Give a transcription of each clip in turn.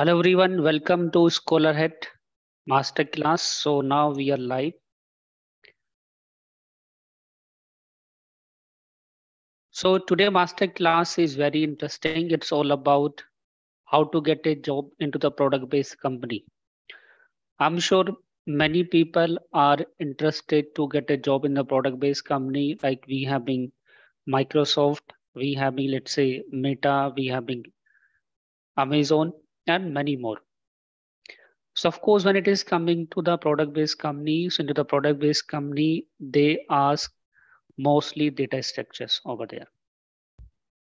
Hello everyone, welcome to ScholarHat Masterclass. So now we are live. So today masterclass is very interesting. It's all about how to get a job into the product-based company. I'm sure many people are interested to get a job in the product-based company like we having Microsoft, we having let's say Meta, we having Amazon and many more. So of course, when it is coming to the product-based companies, into the product-based company, they ask mostly data structures over there.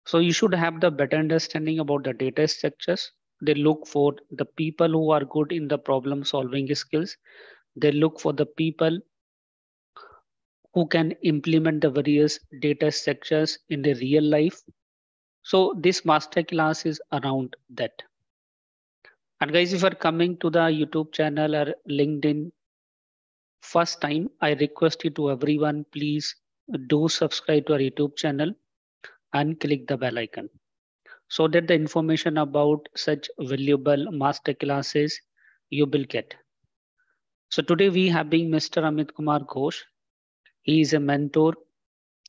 So you should have the better understanding about the data structures. They look for the people who are good in the problem solving skills. They look for the people who can implement the various data structures in the real life. So this master class is around that. And guys, if you're coming to the YouTube channel or LinkedIn first time, I request you to everyone, please do subscribe to our YouTube channel and click the bell icon so that the information about such valuable master classes you will get. So today we have been Mr. Amit Kumar Ghosh. He is a mentor.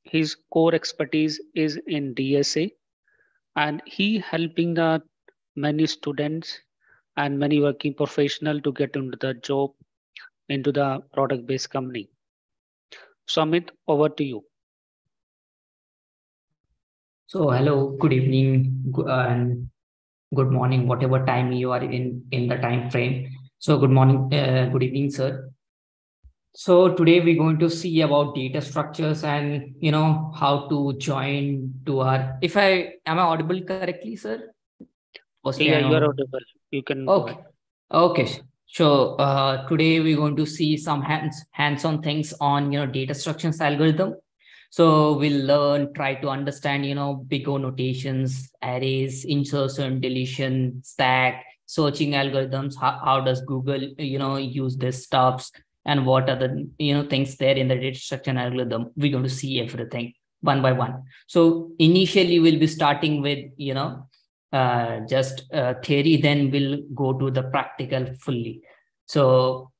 His core expertise is in DSA and he helping the many students and many working professional to get into the job into the product based company. Amit, over to you. So hello, good evening and good morning, whatever time you are in in the time frame. So good morning, uh, good evening, sir. So today we're going to see about data structures and you know how to join to our. If I am I audible correctly, sir? Firstly, yeah, you are audible. You can. Okay. Okay. So uh, today we're going to see some hands hands-on things on you know data structures algorithm. So we'll learn, try to understand you know big O notations, arrays, insertion, deletion, stack, searching algorithms. How, how does Google you know use these stuffs and what are the you know things there in the data structure algorithm? We're going to see everything one by one. So initially we'll be starting with you know uh, just uh, theory, then we'll go to the practical fully. So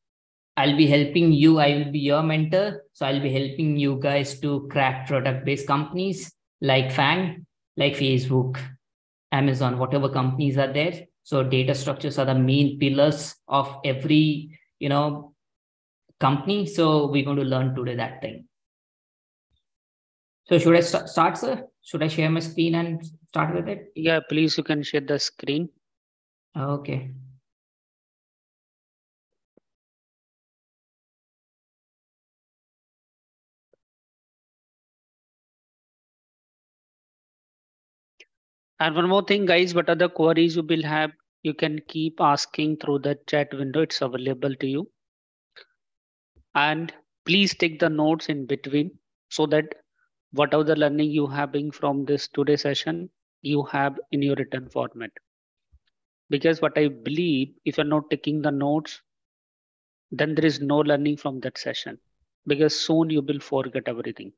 I'll be helping you. I will be your mentor. So I'll be helping you guys to crack product-based companies like FANG, like Facebook, Amazon, whatever companies are there. So data structures are the main pillars of every, you know, company. So we're going to learn today that thing. So should I st start, sir? Should I share my screen and start with it? Yeah, please, you can share the screen. Okay. And one more thing, guys, what other queries you will have, you can keep asking through the chat window. It's available to you. And please take the notes in between so that whatever the learning you having from this today session, you have in your written format. Because what I believe, if you're not taking the notes, then there is no learning from that session because soon you will forget everything.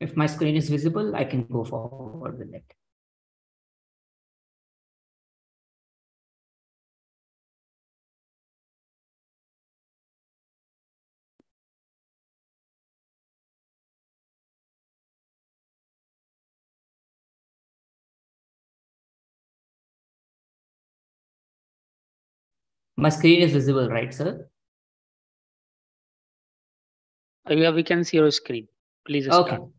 If my screen is visible, I can go forward with it. My screen is visible, right, sir? Yeah, we can see your screen. Please okay. start.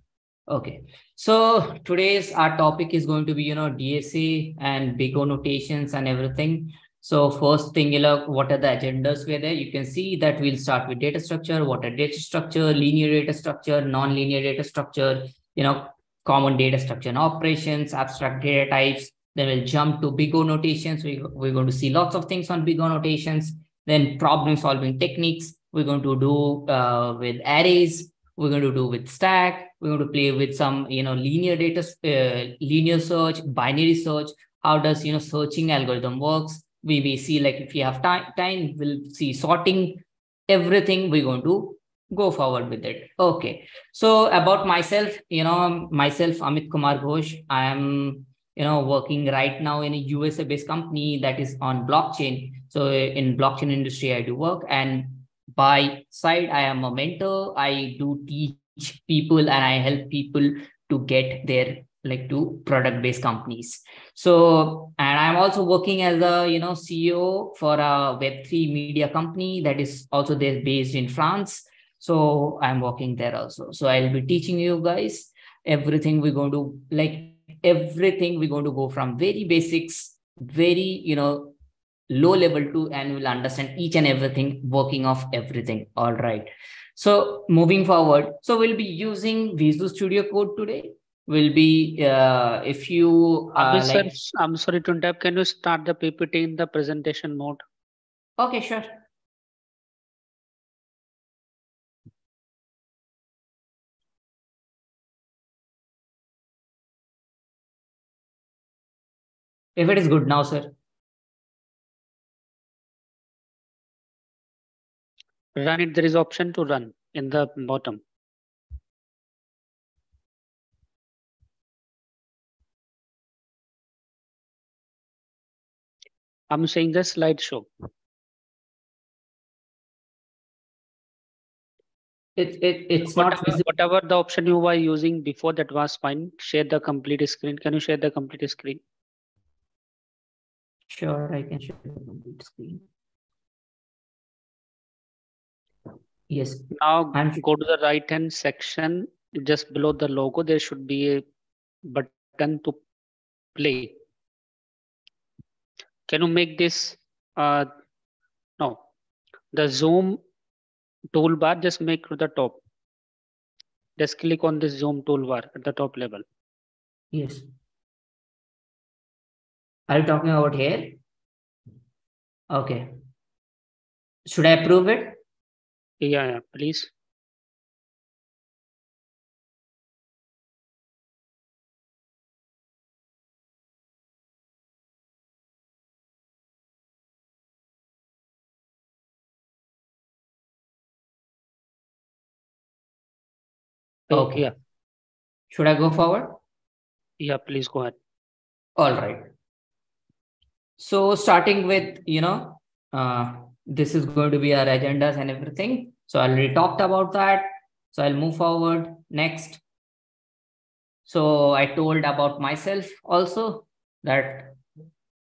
Okay. So today's our topic is going to be, you know, DSA and big O notations and everything. So first thing, you know, what are the agendas were there? You can see that we'll start with data structure, what are data structure, linear data structure, non-linear data structure, you know, common data structure and operations, abstract data types, then we'll jump to big O notations. We, we're going to see lots of things on big O notations. Then problem solving techniques. We're going to do uh, with arrays. We're going to do with stack. We're going to play with some, you know, linear data, uh, linear search, binary search. How does, you know, searching algorithm works? We may see like if you have time, time, we'll see sorting, everything we're going to go forward with it. Okay. So about myself, you know, myself, Amit Kumar Ghosh, I am, you know, working right now in a USA based company that is on blockchain. So in blockchain industry, I do work and by side, I am a mentor. I do teach people and I help people to get their like to product based companies so and i'm also working as a you know ceo for a web3 media company that is also there based in france so i'm working there also so i'll be teaching you guys everything we're going to like everything we're going to go from very basics very you know low level to and we'll understand each and everything working of everything all right so moving forward so we'll be using visual studio code today will be uh, if you uh, like... I'm sorry to interrupt. Can you start the PPT in the presentation mode? Okay, sure. If it is good now, sir. Run it. There is option to run in the bottom. I'm saying the slideshow. It, it, it's whatever, not whatever the option you were using before that was fine. Share the complete screen. Can you share the complete screen? Sure, I can share the complete screen. Yes. Now I'm... go to the right hand section. Just below the logo, there should be a button to play. Can you make this, uh, no, the zoom toolbar, just make to the top. Just click on this zoom toolbar at the top level. Yes. Are you talking about here? Okay. Should I approve it? Yeah, yeah, please. Okay. Yeah. Should I go forward? Yeah, please go ahead. All right. So starting with, you know, uh, this is going to be our agendas and everything. So I already talked about that. So I'll move forward next. So I told about myself also that,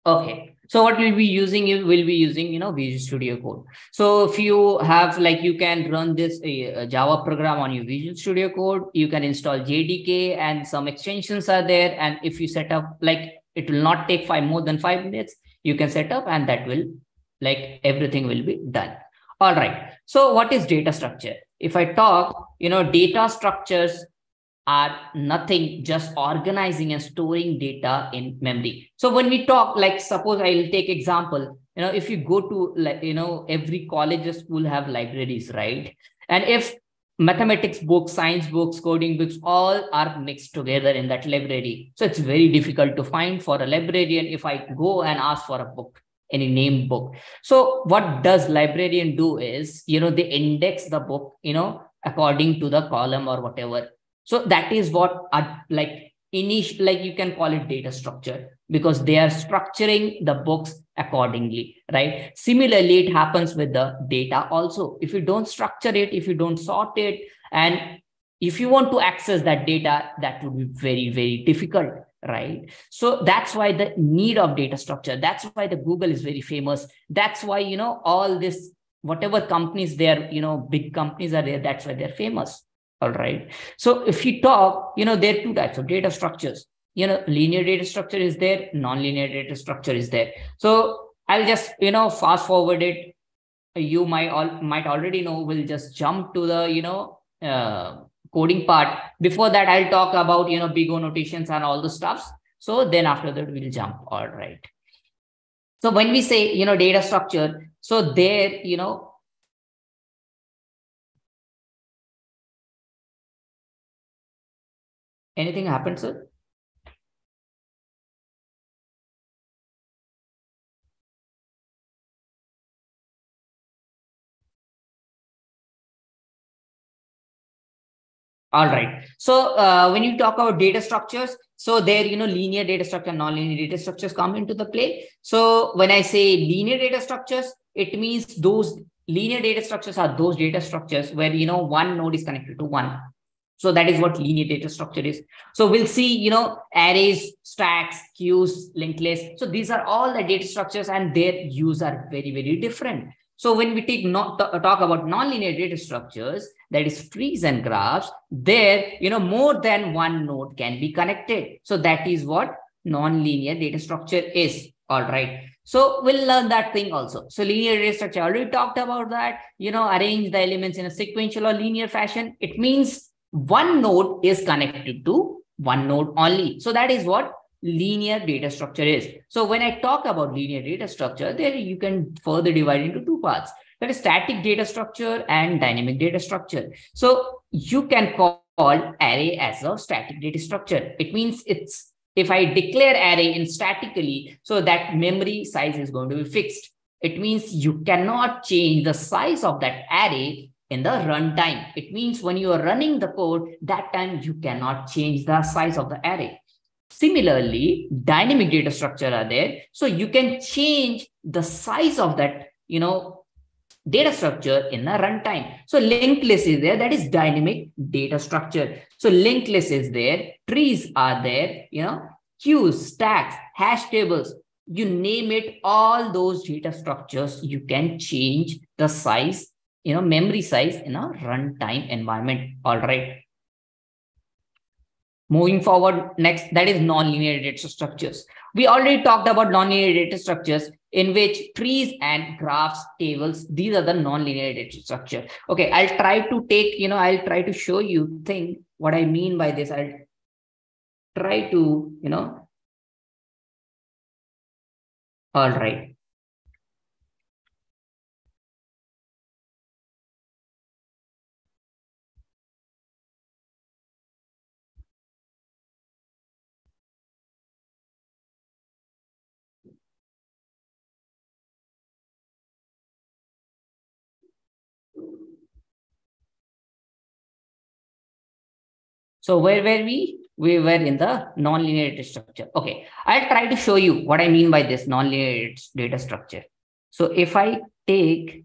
okay. So what we'll be using is we'll be using, you know, Visual Studio Code. So if you have like, you can run this a, a Java program on your Visual Studio Code, you can install JDK and some extensions are there. And if you set up like, it will not take five more than five minutes, you can set up and that will like everything will be done. All right. So what is data structure? If I talk, you know, data structures are nothing just organizing and storing data in memory so when we talk like suppose i'll take example you know if you go to like you know every college or school have libraries right and if mathematics books science books coding books all are mixed together in that library. So it's very difficult to find for a librarian if i go and ask for a book any named book. So what does librarian do is you know they index the book you know according to the column or whatever. So that is what like initial, like you can call it data structure because they are structuring the books accordingly, right? Similarly, it happens with the data also. If you don't structure it, if you don't sort it, and if you want to access that data, that would be very, very difficult, right? So that's why the need of data structure. That's why the Google is very famous. That's why, you know, all this, whatever companies there, you know, big companies are there, that's why they're famous all right. So if you talk, you know, there are two types of data structures. You know, linear data structure is there, non-linear data structure is there. So I'll just, you know, fast forward it. You might all might already know, we'll just jump to the, you know, uh, coding part. Before that, I'll talk about, you know, big O notations and all the stuffs. So then after that, we'll jump. All right. So when we say, you know, data structure, so there, you know, Anything happened, sir? All right. So uh, when you talk about data structures, so there, you know, linear data structure, non-linear data structures come into the play. So when I say linear data structures, it means those linear data structures are those data structures where, you know, one node is connected to one. So that is what linear data structure is. So we'll see, you know, arrays, stacks, queues, linked lists. So these are all the data structures and their use are very, very different. So when we take not talk about nonlinear data structures, that is trees and graphs, there, you know, more than one node can be connected. So that is what nonlinear data structure is. All right. So we'll learn that thing also. So linear data structure, already talked about that, you know, arrange the elements in a sequential or linear fashion. It means one node is connected to one node only. So that is what linear data structure is. So when I talk about linear data structure, there you can further divide into two parts. That is static data structure and dynamic data structure. So you can call array as a static data structure. It means it's if I declare array in statically, so that memory size is going to be fixed. It means you cannot change the size of that array in the runtime. It means when you are running the code, that time you cannot change the size of the array. Similarly, dynamic data structure are there. So you can change the size of that, you know, data structure in a runtime. So linked list is there. That is dynamic data structure. So linked list is there. Trees are there, you know, queues, stacks, hash tables, you name it, all those data structures, you can change the size, you know, memory size in a runtime environment. All right. Moving forward, next, that is nonlinear data structures. We already talked about nonlinear data structures in which trees and graphs, tables, these are the nonlinear data structure. Okay, I'll try to take, you know, I'll try to show you think what I mean by this. I'll try to, you know, all right. So where were we? We were in the nonlinear data structure. Okay, I'll try to show you what I mean by this nonlinear data structure. So if I take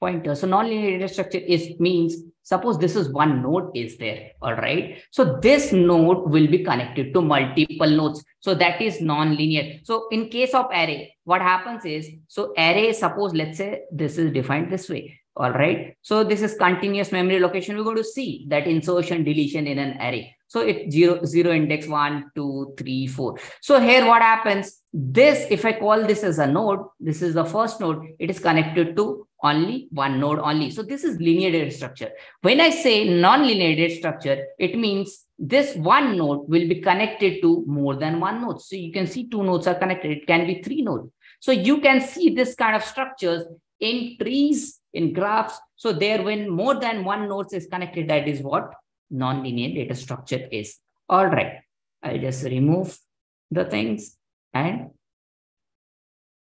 pointer, so nonlinear data structure is means suppose this is one node is there, all right? So this node will be connected to multiple nodes. So that is nonlinear. So in case of array, what happens is, so array, suppose let's say this is defined this way. All right. So this is continuous memory location. We're going to see that insertion deletion in an array. So it's zero, zero index one, two, three, four. So here what happens? This, if I call this as a node, this is the first node, it is connected to only one node only. So this is linear data structure. When I say non-linear data structure, it means this one node will be connected to more than one node. So you can see two nodes are connected. It can be three nodes. So you can see this kind of structures in trees in graphs. So there when more than one node is connected, that is what nonlinear data structure is. All right, I'll just remove the things and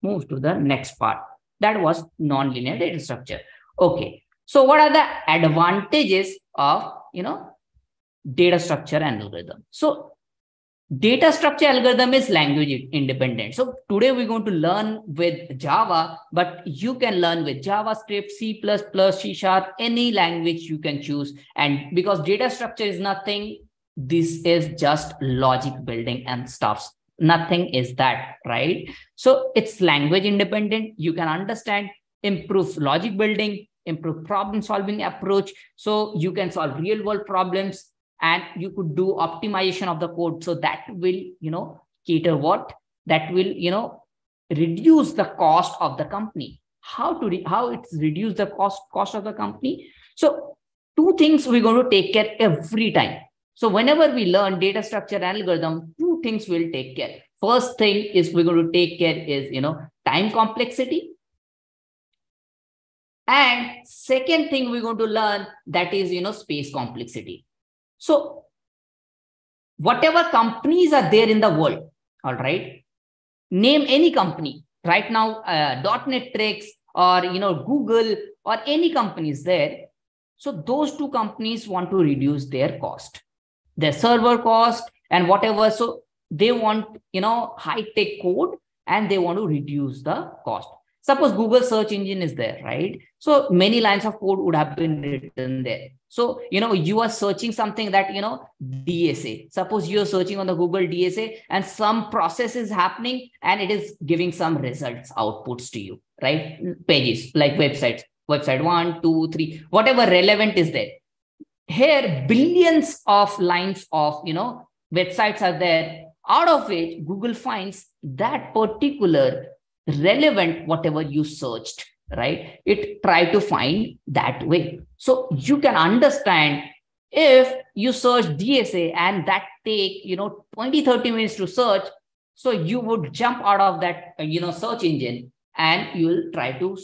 move to the next part. That was nonlinear data structure. Okay, so what are the advantages of, you know, data structure algorithm? So Data structure algorithm is language independent. So today we're going to learn with Java, but you can learn with JavaScript, C++, C Sharp, any language you can choose. And because data structure is nothing, this is just logic building and stuff. Nothing is that, right? So it's language independent. You can understand, improve logic building, improve problem solving approach. So you can solve real world problems and you could do optimization of the code. So that will you know cater what? That will you know reduce the cost of the company. How to how it's reduce the cost cost of the company? So two things we're going to take care every time. So whenever we learn data structure algorithm two things we'll take care. First thing is we're going to take care is you know time complexity. And second thing we're going to learn that is you know space complexity so whatever companies are there in the world, all right, name any company right now, uh, .NET Tricks or, you know, Google or any companies there, So those two companies want to reduce their cost, their server cost and whatever. So they want, you know, high tech code and they want to reduce the cost. Suppose Google search engine is there, right? So many lines of code would have been written there. So, you know, you are searching something that, you know, DSA. Suppose you're searching on the Google DSA and some process is happening and it is giving some results, outputs to you, right? Pages like websites, website one, two, three, whatever relevant is there. Here, billions of lines of, you know, websites are there, out of which Google finds that particular relevant whatever you searched right? It try to find that way. So you can understand if you search dsa and that take you know 20 30 minutes to search so you would jump out of that you know search engine and you will try to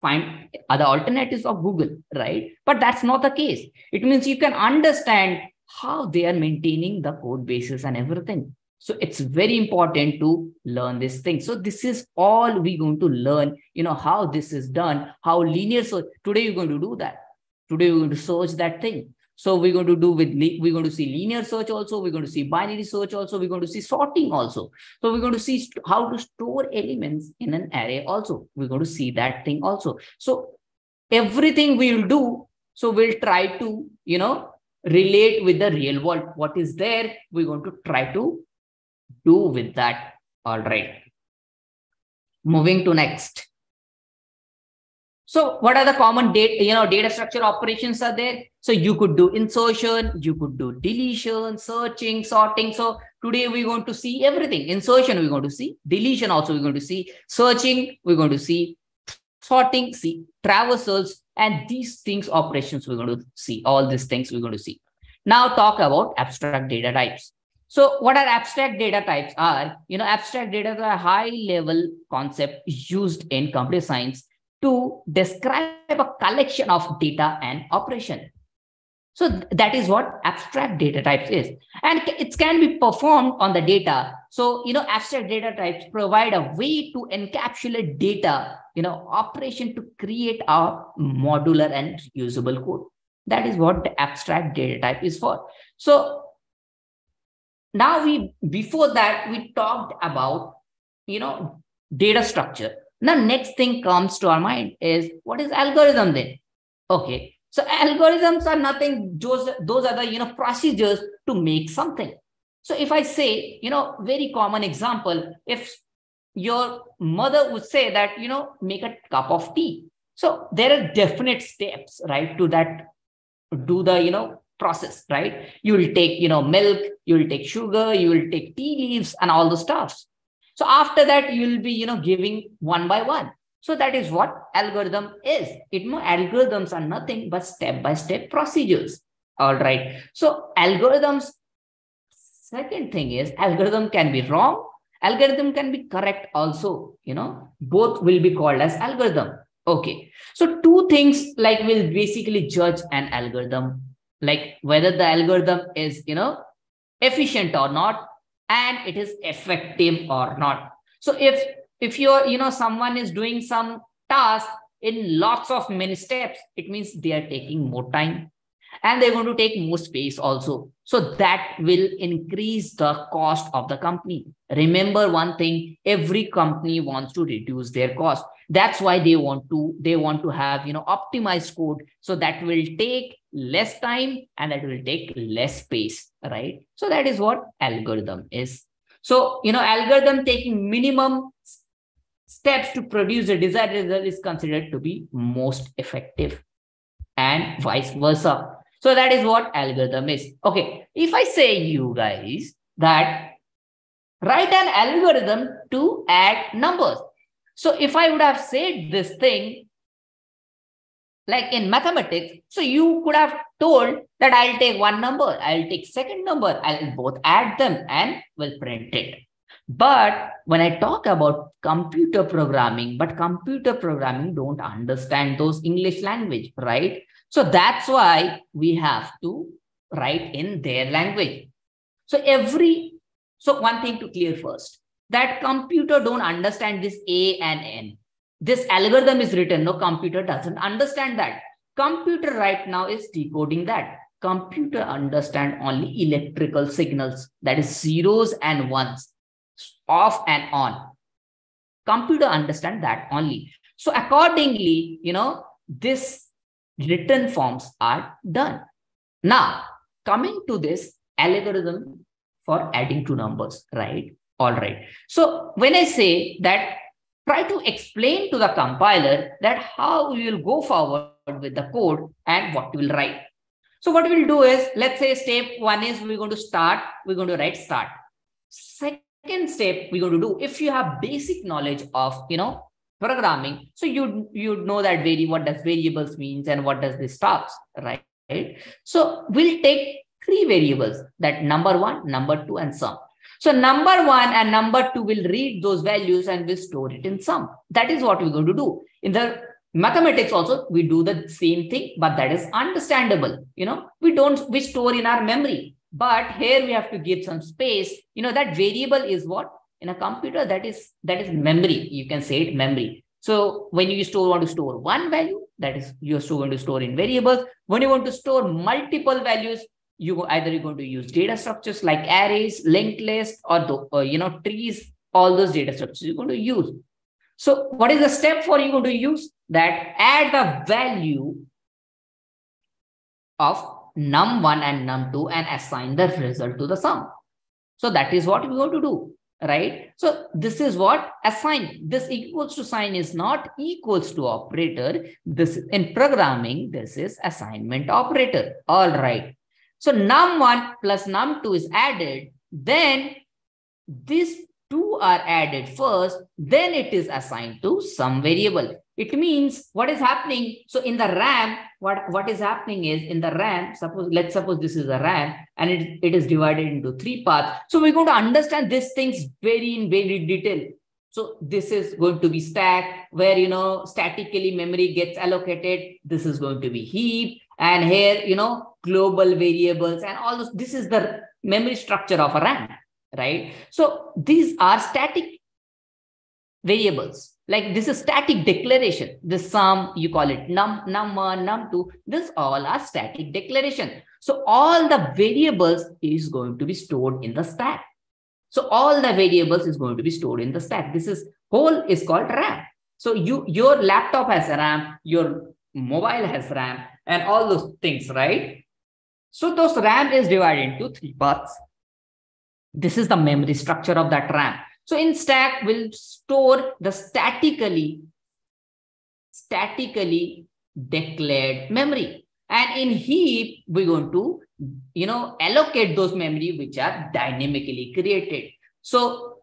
find other alternatives of google right? But that's not the case. It means you can understand how they are maintaining the code bases and everything so it's very important to learn this thing. So this is all we're going to learn, you know, how this is done, how linear. So today we're going to do that. Today we're going to search that thing. So we're going to do with, we're going to see linear search also. We're going to see binary search also. We're going to see sorting also. So we're going to see how to store elements in an array also. We're going to see that thing also. So everything we'll do, so we'll try to, you know, relate with the real world. What is there, we're going to try to do with that. All right. Moving to next. So what are the common data you know data structure operations are there? So you could do insertion you could do deletion searching sorting. So today we're going to see everything. Insertion we're going to see. Deletion also we're going to see. Searching we're going to see. Sorting see. Traversals and these things operations we're going to see. All these things we're going to see. Now talk about abstract data types so what are abstract data types are, you know, abstract data are a high level concept used in computer science to describe a collection of data and operation. So that is what abstract data types is. And it can be performed on the data. So, you know, abstract data types provide a way to encapsulate data, you know, operation to create a modular and usable code. That is what the abstract data type is for. So now we before that we talked about you know data structure. Now next thing comes to our mind is what is algorithm then? Okay so algorithms are nothing. Those those are the you know procedures to make something. So if i say you know very common example if your mother would say that you know make a cup of tea. So there are definite steps right to that do the you know process, right? You will take, you know, milk, you will take sugar, you will take tea leaves and all the stuffs. So after that, you will be, you know, giving one by one. So that is what algorithm is. It more algorithms are nothing but step-by-step procedures. All right. So algorithms, second thing is algorithm can be wrong. Algorithm can be correct also, you know, both will be called as algorithm. Okay. So two things like will basically judge an algorithm like whether the algorithm is you know efficient or not and it is effective or not. So if if you're you know someone is doing some task in lots of many steps it means they are taking more time and they're going to take more space also. So that will increase the cost of the company. Remember one thing every company wants to reduce their cost. That's why they want to they want to have you know optimized code. So that will take less time and that will take less space right? So that is what algorithm is. So you know algorithm taking minimum steps to produce a desired result is considered to be most effective and vice versa so that is what algorithm is okay if i say you guys that write an algorithm to add numbers so if I would have said this thing, like in mathematics, so you could have told that I'll take one number, I'll take second number, I'll both add them and will print it. But when I talk about computer programming, but computer programming don't understand those English language, right? So that's why we have to write in their language. So every, so one thing to clear first that computer don't understand this A and N. This algorithm is written, no computer doesn't understand that. computer right now is decoding that. Computer understand only electrical signals, that is zeros and ones, off and on. Computer understand that only. So accordingly, you know, this written forms are done. Now, coming to this algorithm for adding two numbers, right? All right. So when I say that try to explain to the compiler that how we will go forward with the code and what we will write. So what we'll do is, let's say step one is we're going to start, we're going to write start. Second step we're going to do, if you have basic knowledge of, you know, programming, so you you know that very what does variables means and what does this stops, right? right? So we'll take three variables that number one, number two, and sum. So number one and number two will read those values and will store it in sum. That is what we're going to do. In the mathematics also, we do the same thing, but that is understandable. You know, we don't, we store in our memory. But here we have to give some space. You know, that variable is what? In a computer, that is that is memory. You can say it memory. So when you store want to store one value, that is you're going to store in variables. When you want to store multiple values, you either you're going to use data structures like arrays, linked list, or the, uh, you know trees. All those data structures you're going to use. So what is the step for you going to use that? Add the value of num1 and num2 and assign the result to the sum. So that is what we're going to do right? So this is what assign. This equals to sign is not equals to operator. This in programming, this is assignment operator. All right. So num1 plus num2 is added. Then these two are added first. Then it is assigned to some variable. It means what is happening. So in the RAM, what, what is happening is in the RAM, suppose, let's suppose this is a RAM and it, it is divided into three parts. So we're going to understand these things very in very detail. So this is going to be stack where, you know, statically memory gets allocated. This is going to be heap. And here, you know, global variables and all those. This is the memory structure of a RAM, right? So these are static variables like this is static declaration. The sum, you call it num, num1, uh, num2. This all are static declaration. So all the variables is going to be stored in the stack. So all the variables is going to be stored in the stack. This is whole is called RAM. So you your laptop has RAM, your mobile has RAM, and all those things, right? So those RAM is divided into three parts. This is the memory structure of that RAM. So in stack, we'll store the statically, statically declared memory. And in heap, we're going to, you know, allocate those memory which are dynamically created. So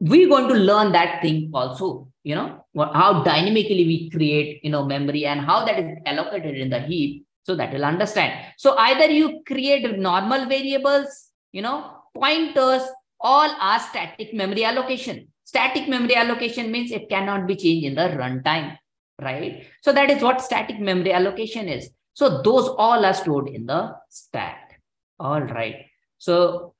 we're going to learn that thing also, you know, how dynamically we create, you know, memory and how that is allocated in the heap. So that will understand. So either you create normal variables, you know, pointers all are static memory allocation. Static memory allocation means it cannot be changed in the runtime, right? So that is what static memory allocation is. So those all are stored in the stack. All right. So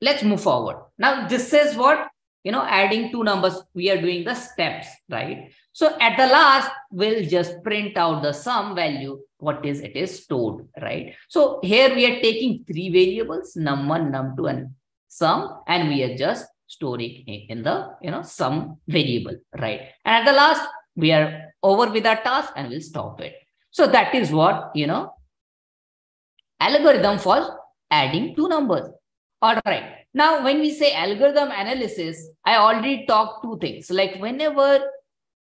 let's move forward. Now this is what, you know, adding two numbers, we are doing the steps, right? So at the last, we'll just print out the sum value what is it is stored, right? So here we are taking three variables, num1, num2, and sum, and we are just storing in the you know sum variable, right? And at the last, we are over with our task and we'll stop it. So that is what you know algorithm for adding two numbers. All right. Now, when we say algorithm analysis, I already talked two things. Like whenever,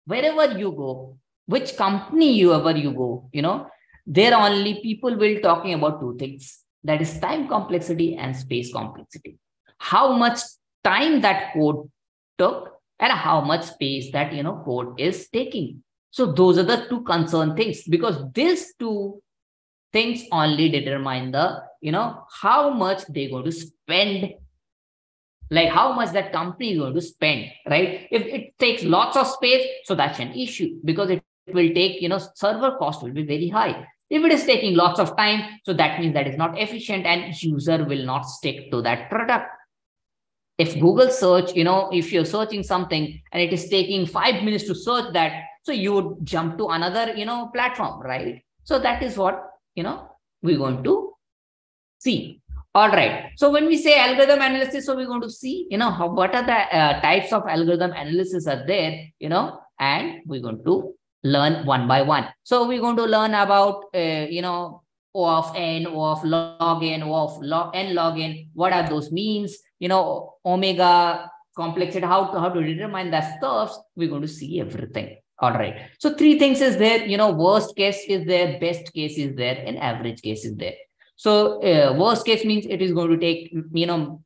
wherever you go, which company you ever you go, you know, there only people will talking about two things. That is time complexity and space complexity. How much time that code took and how much space that you know code is taking. So those are the two concern things because these two things only determine the you know how much they're going to spend like how much that company is going to spend right if it takes lots of space so that's an issue because it will take you know server cost will be very high if it is taking lots of time, so that means that is not efficient and user will not stick to that product. if Google search, you know, if you're searching something and it is taking five minutes to search that, so you would jump to another, you know, platform, right? So that is what, you know, we're going to see. All right. So when we say algorithm analysis, so we're going to see, you know, how, what are the uh, types of algorithm analysis are there, you know, and we're going to learn one by one. So we're going to learn about, uh, you know, O of n, O of log n, O of log n log n. What are those means? You know, omega complexity, how to, how to determine the stuffs. We're going to see everything. All right. So three things is there. You know, worst case is there, best case is there, and average case is there. So uh, worst case means it is going to take, you know,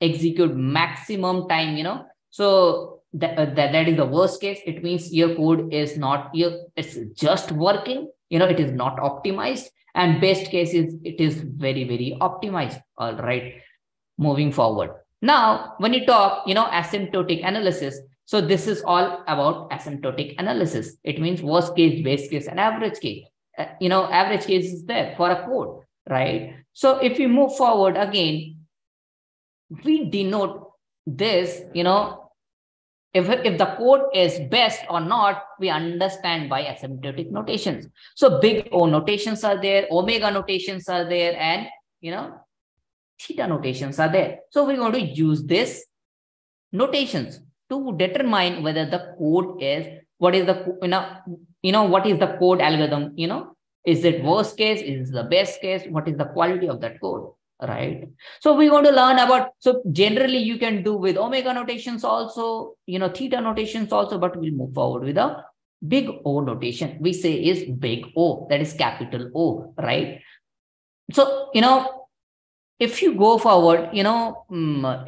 execute maximum time, you know. So that, uh, that, that is the worst case. It means your code is not, your, it's just working, you know, it is not optimized. And best case is it is very, very optimized. All right. Moving forward. Now, when you talk, you know, asymptotic analysis, so this is all about asymptotic analysis. It means worst case, best case, and average case. Uh, you know, average case is there for a code right? So if we move forward again, we denote this, you know, if, if the code is best or not, we understand by asymptotic notations. So big O notations are there, omega notations are there, and, you know, theta notations are there. So we're going to use this notations to determine whether the code is, what is the, you know, you know, what is the code algorithm, you know, is it worst case? Is the best case? What is the quality of that code? Right. So we're going to learn about, so generally you can do with omega notations also, you know, theta notations also, but we'll move forward with a big O notation. We say is big O, that is capital O, right? So, you know, if you go forward, you know, um,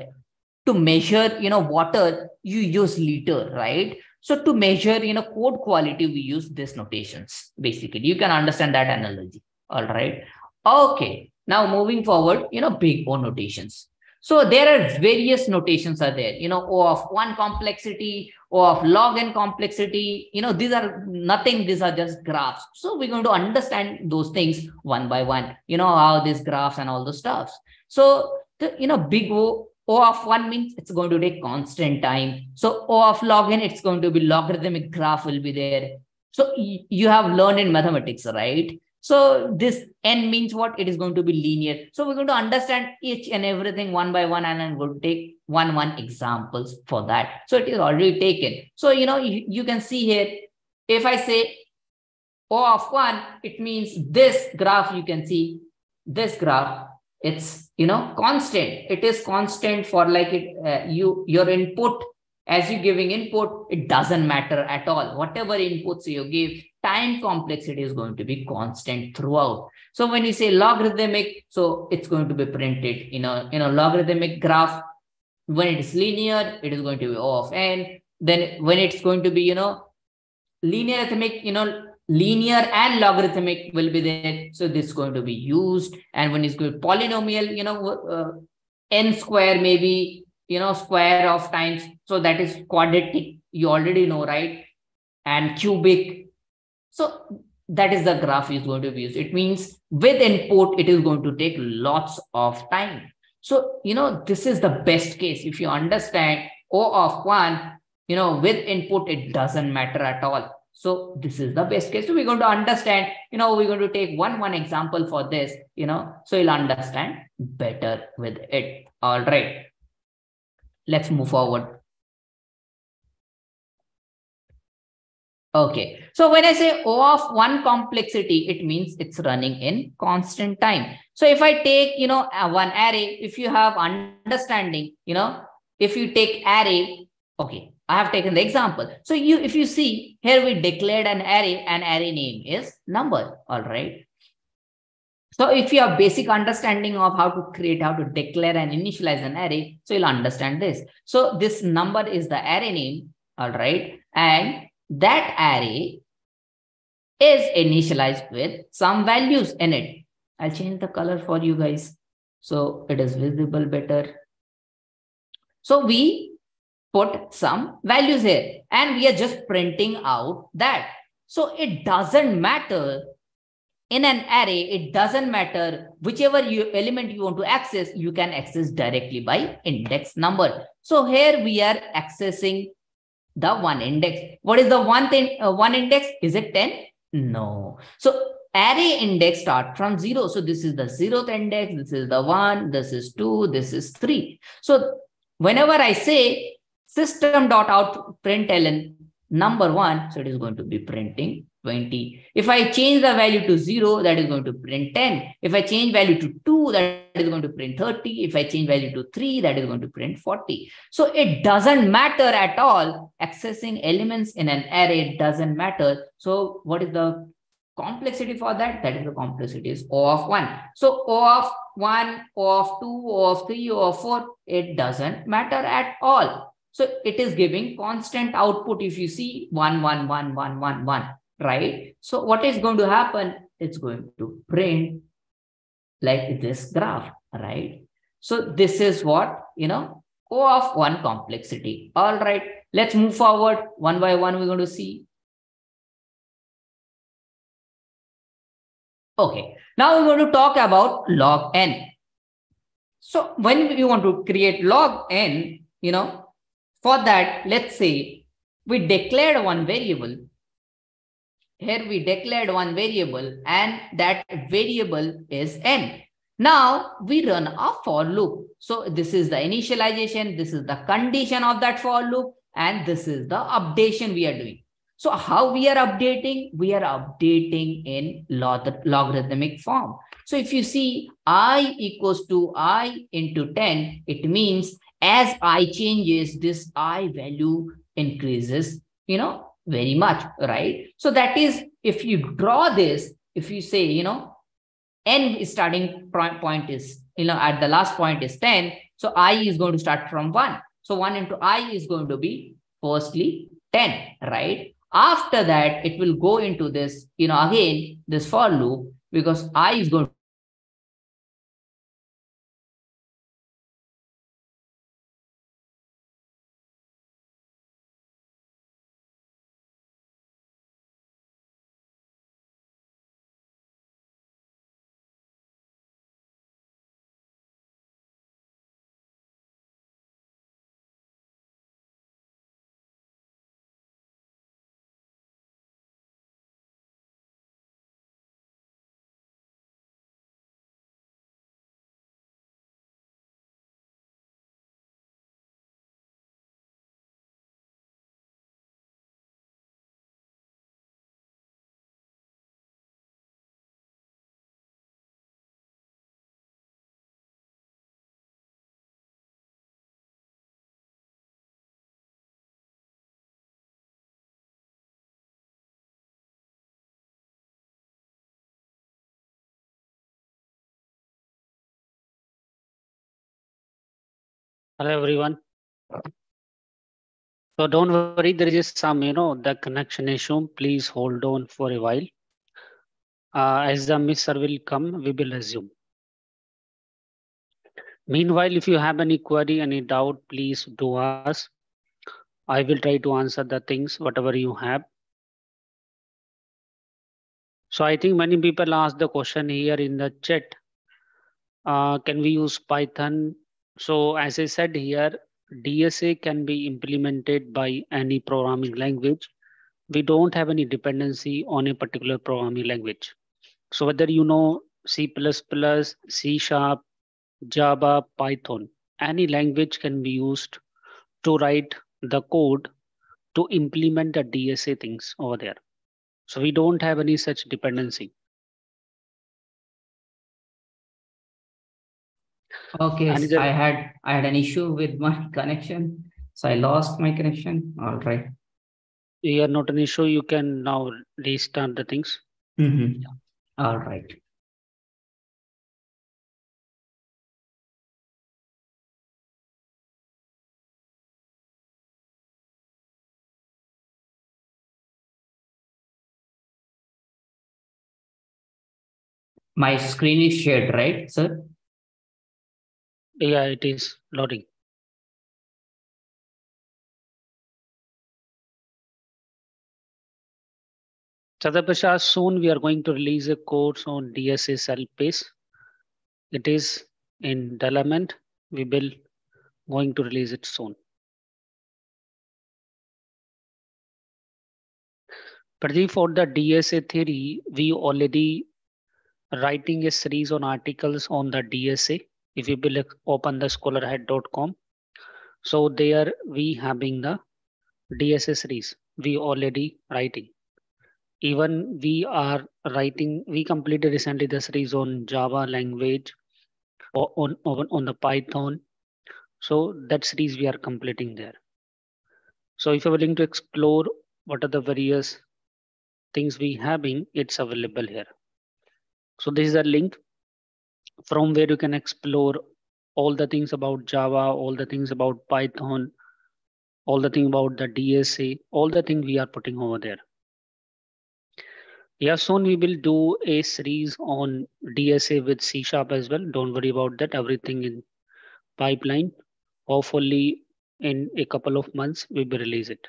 to measure, you know, water, you use liter, right? So to measure, you know, code quality, we use these notations. Basically, you can understand that analogy. All right. Okay. Now moving forward, you know, big O notations. So there are various notations are there, you know, O of one complexity, O of log n complexity, you know, these are nothing, these are just graphs. So we're going to understand those things one by one, you know, how these graphs and all the stuffs. So the, you know, big O O of 1 means it's going to take constant time. So O of log n, it's going to be logarithmic graph will be there. So you have learned in mathematics, right? So this n means what? It is going to be linear. So we're going to understand each and everything one by one and going to take one, one examples for that. So it is already taken. So, you know, you, you can see here, if I say O of 1, it means this graph, you can see this graph it's you know constant. It is constant for like it uh, you your input as you giving input it doesn't matter at all. Whatever inputs you give time complexity is going to be constant throughout. So when you say logarithmic so it's going to be printed in a in a logarithmic graph. When it is linear it is going to be o of n. Then when it's going to be you know linear you know linear and logarithmic will be there. So this is going to be used. And when it's good polynomial, you know, uh, n square maybe, you know, square of times. So that is quadratic. You already know, right? And cubic. So that is the graph is going to be used. It means with input, it is going to take lots of time. So, you know, this is the best case. If you understand O of one, you know, with input, it doesn't matter at all so this is the best case. So we're going to understand, you know, we're going to take one, one example for this, you know, so you'll understand better with it. All right. Let's move forward. Okay. So when I say O of one complexity, it means it's running in constant time. So if I take, you know, one array, if you have understanding, you know, if you take array, okay, I have taken the example. So you, if you see here, we declared an array, an array name is number. All right. So if you have basic understanding of how to create, how to declare and initialize an array, so you'll understand this. So this number is the array name. All right. And that array is initialized with some values in it. I'll change the color for you guys. So it is visible better. So we put some values here and we are just printing out that. So it doesn't matter in an array, it doesn't matter whichever you, element you want to access, you can access directly by index number. So here we are accessing the one index. What is the one thing? Uh, one index? Is it 10? No. So array index start from zero. So this is the zeroth index. This is the one. This is two. This is three. So whenever I say system dot out println number one, so it is going to be printing 20. If I change the value to 0, that is going to print 10. If I change value to 2, that is going to print 30. If I change value to 3, that is going to print 40. So it doesn't matter at all. Accessing elements in an array doesn't matter. So what is the complexity for that? That is the complexity is O of 1. So O of 1, O of 2, O of 3, O of 4, it doesn't matter at all. So it is giving constant output. If you see 1, 1, 1, 1, 1, 1 right? So what is going to happen? It's going to print like this graph, right? So this is what, you know, O of one complexity. All right, let's move forward one by one. We're going to see. Okay, now we're going to talk about log n. So when you want to create log n, you know, for that, let's say we declared one variable here we declared one variable and that variable is n. Now we run a for loop. So this is the initialization, this is the condition of that for loop, and this is the updation we are doing. So how we are updating? We are updating in log logarithmic form. So if you see i equals to i into 10, it means as i changes, this i value increases, you know, very much, right? So that is, if you draw this, if you say, you know, n starting point is, you know, at the last point is 10. So i is going to start from 1. So 1 into i is going to be firstly 10, right? After that, it will go into this, you know, again, this for loop because i is going Hello, everyone. So don't worry, there is some, you know, the connection issue. Please hold on for a while. Uh, as the mister will come, we will resume. Meanwhile, if you have any query, any doubt, please do ask. I will try to answer the things, whatever you have. So I think many people ask the question here in the chat. Uh, can we use Python so as I said here, DSA can be implemented by any programming language. We don't have any dependency on a particular programming language. So whether you know C++, C Sharp, Java, Python, any language can be used to write the code to implement the DSA things over there. So we don't have any such dependency. Okay, I had I had an issue with my connection, so I lost my connection. All right. You are not an issue. You can now restart the things. Mm -hmm. All right. My screen is shared, right, sir? Yeah, it is loading. Chadapasha, soon we are going to release a course on DSA cell paste. It is in development. We will going to release it soon. Pradeep, for the DSA theory, we already writing a series on articles on the DSA. If you will open the scholarhat.com. So there we having the DSA series. We already writing even we are writing, we completed recently the series on Java language or on, on, on the Python. So that series we are completing there. So if you're willing to explore what are the various things we having, it's available here. So this is a link from where you can explore all the things about Java, all the things about Python, all the thing about the DSA, all the thing we are putting over there. Yeah, soon we will do a series on DSA with C Sharp as well. Don't worry about that. Everything in pipeline. Hopefully in a couple of months, we will release it.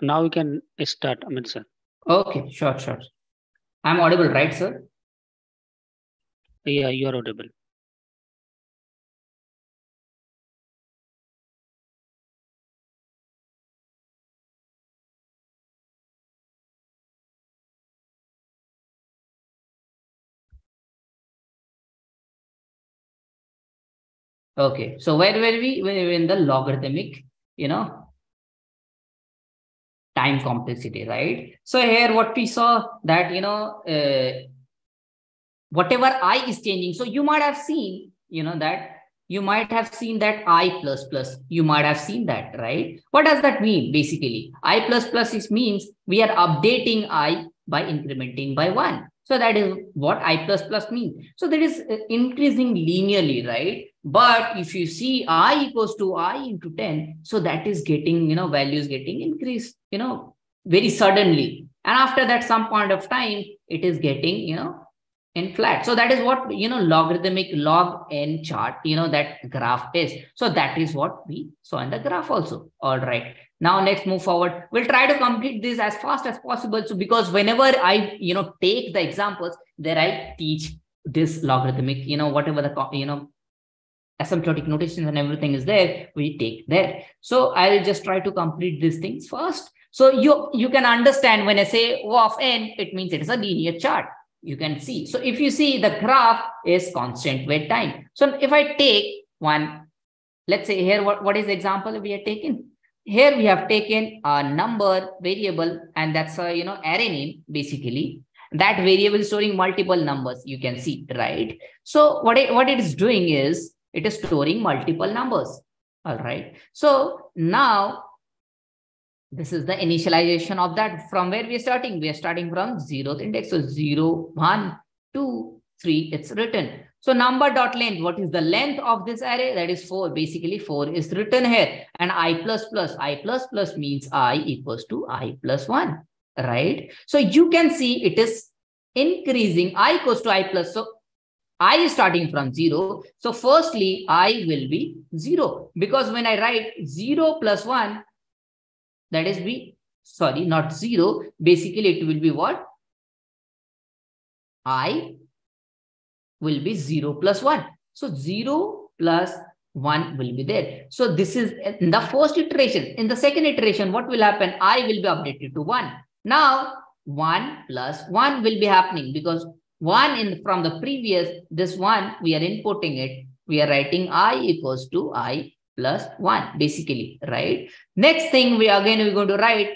Now we can start, Amit sir. Okay, sure, sure. I'm audible, right, sir? Yeah, you are audible. Okay, so where were we? We're in the logarithmic, you know, time complexity, right? So here what we saw that, you know, uh, whatever i is changing. So you might have seen, you know, that you might have seen that i plus plus. You might have seen that, right? What does that mean? Basically, i plus plus is means we are updating i by incrementing by one. So that is what i plus plus means. So that is uh, increasing linearly, right? But if you see i equals to i into 10, so that is getting, you know, values getting increased, you know, very suddenly. And after that, some point of time, it is getting, you know, in flat. So that is what, you know, logarithmic log n chart, you know, that graph is. So that is what we saw in the graph also. All right. Now let's move forward. We'll try to complete this as fast as possible. So because whenever I, you know, take the examples, there I teach this logarithmic, you know, whatever the, you know, asymptotic notations and everything is there, we take there. So I'll just try to complete these things first. So you, you can understand when I say O of n, it means it is a linear chart. You can see. So if you see the graph is constant with time. So if I take one, let's say here, what, what is the example we are taking? Here we have taken a number variable and that's a, you know, array name basically that variable storing multiple numbers you can see right so what it, what it is doing is it is storing multiple numbers. All right. So now this is the initialization of that from where we are starting. We are starting from zeroth index. So 0, 1, 2, 3, it's written. So number dot length, what is the length of this array? That is 4. Basically 4 is written here. And i plus plus, i plus plus means i equals to i plus 1, right? So you can see it is increasing i equals to i plus. So i is starting from 0. So firstly, i will be 0 because when I write 0 plus 1, that is be, sorry, not 0. Basically, it will be what? i will be 0 plus 1. So 0 plus 1 will be there. So this is in the first iteration. In the second iteration, what will happen? i will be updated to 1. Now, 1 plus 1 will be happening because one in from the previous, this one, we are inputting it. We are writing i equals to i plus 1, basically, right? Next thing, we again, we're going to write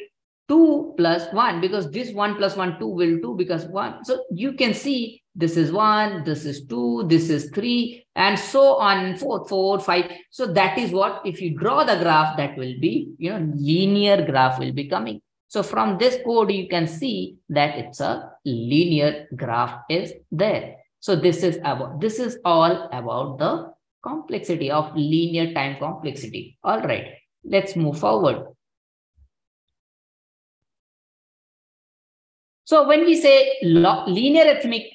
2 plus 1 because this 1 plus 1, 2 will 2 because 1. So you can see this is 1, this is 2, this is 3, and so on, 4, 4, 5. So that is what, if you draw the graph, that will be, you know, linear graph will be coming. So from this code, you can see that it's a linear graph is there. So this is about, this is all about the complexity of linear time complexity. All right, let's move forward. So when we say linearithmic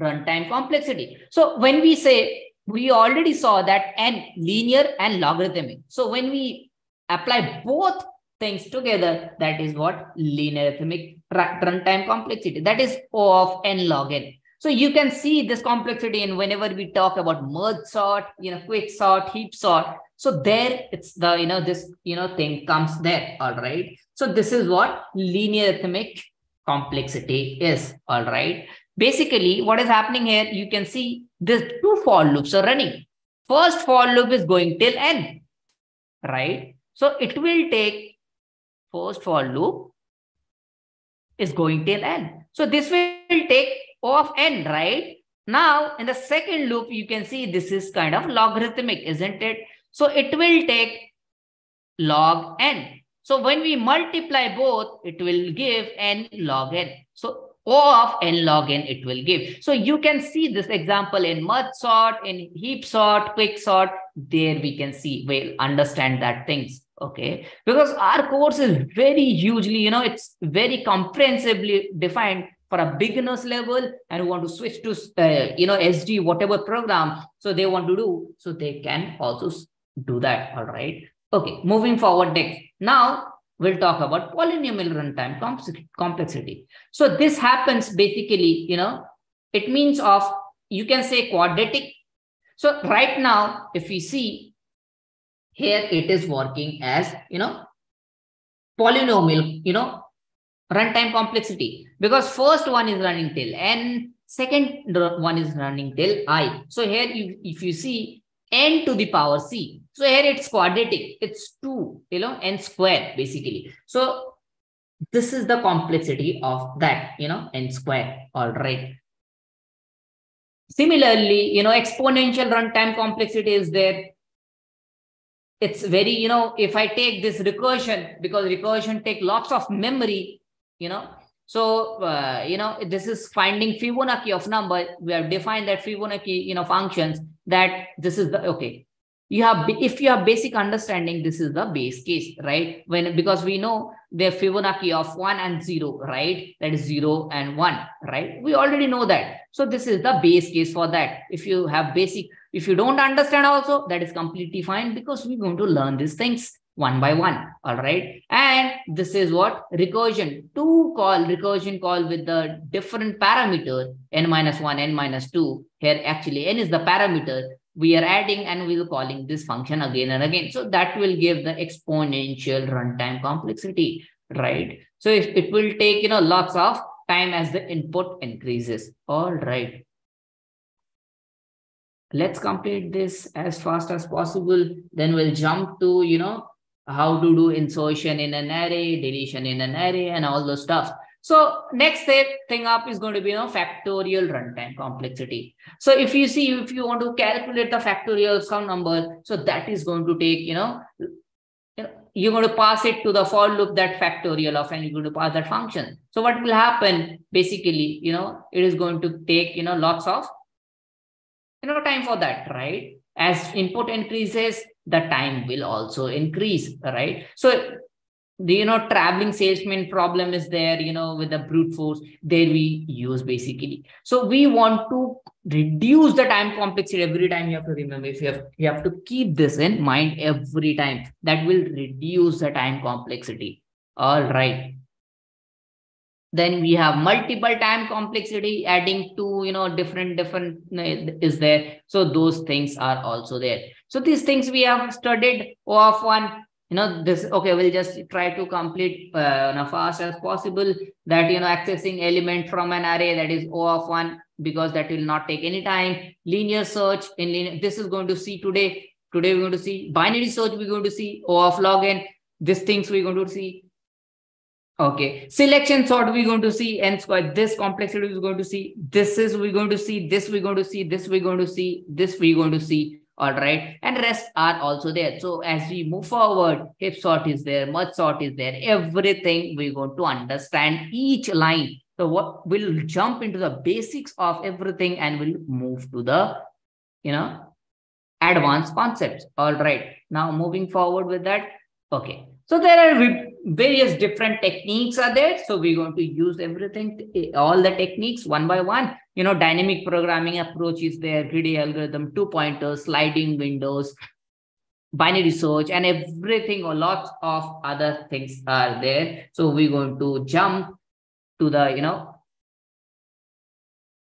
runtime complexity, so when we say, we already saw that n linear and logarithmic. So when we apply both things together, that is what linearithmic runtime complexity. That is O of n log n. So you can see this complexity in whenever we talk about merge sort, you know, quick sort, heap sort. So there it's the, you know, this, you know, thing comes there. All right. So this is what linearithmic complexity is. All right. Basically, what is happening here, you can see these two for loops are running. First for loop is going till n, right? So it will take first for loop is going till n. So this will take O of n, right? Now, in the second loop, you can see this is kind of logarithmic, isn't it? So it will take log n. So when we multiply both, it will give n log n. So O of n log n it will give. So you can see this example in merge sort, in heap sort, quick sort. There we can see, we'll understand that things. Okay. Because our course is very hugely, you know, it's very comprehensively defined for a beginner's level and who want to switch to, uh, you know, SD, whatever program. So they want to do, so they can also do that. All right. Okay. Moving forward next. Now, we'll talk about polynomial runtime complexity. So this happens basically, you know, it means of, you can say quadratic. So right now, if we see here, it is working as, you know, polynomial, you know, runtime complexity because first one is running till n, second one is running till i. So here, you, if you see n to the power c. So here it's quadratic. It's 2, you know, n square basically. So this is the complexity of that, you know, n square. All right. Similarly, you know, exponential runtime complexity is there. It's very, you know, if I take this recursion, because recursion take lots of memory, you know, so, uh, you know, this is finding Fibonacci of number. We have defined that Fibonacci, you know, functions that this is the, okay. You have, if you have basic understanding, this is the base case, right? When, because we know the Fibonacci of one and zero, right? That is zero and one, right? We already know that. So this is the base case for that. If you have basic, if you don't understand also, that is completely fine because we're going to learn these things one by one all right and this is what recursion to call recursion call with the different parameter n minus 1 n minus 2 here actually n is the parameter we are adding and we'll calling this function again and again. So that will give the exponential runtime complexity right? So it, it will take you know lots of time as the input increases all right let's complete this as fast as possible then we'll jump to you know how to do insertion in an array, deletion in an array, and all those stuff. So next thing up is going to be you know, factorial runtime complexity. So if you see, if you want to calculate the factorial some number, so that is going to take, you know, you're going to pass it to the for loop that factorial of and you're going to pass that function. So what will happen basically, you know, it is going to take, you know, lots of, you know, time for that, right? As input increases, the time will also increase, right? So the you know traveling salesman problem is there you know with the brute force there we use basically so we want to reduce the time complexity every time you have to remember if you have you have to keep this in mind every time that will reduce the time complexity all right then we have multiple time complexity adding to you know different different is there. So those things are also there. So these things we have studied o of one you know this okay we'll just try to complete uh, as fast as possible that you know accessing element from an array that is o of one because that will not take any time. Linear search in linear this is going to see today. Today we're going to see binary search we're going to see o of log n. These things we're going to see Okay, selection sort we're going to see n square. This complexity is going to see. This is we're going to see. This we're going to see. This we're going to see. This we're going to see. All right, and rest are also there. So as we move forward, heap sort is there, merge sort is there. Everything we're going to understand each line. So what we'll jump into the basics of everything and we'll move to the, you know, advanced concepts. All right. Now moving forward with that. Okay. So there are various different techniques are there. So we're going to use everything, all the techniques one by one. You know, dynamic programming approach is there, greedy algorithm, two pointers, sliding windows, binary search and everything or lots of other things are there. So we're going to jump to the, you know,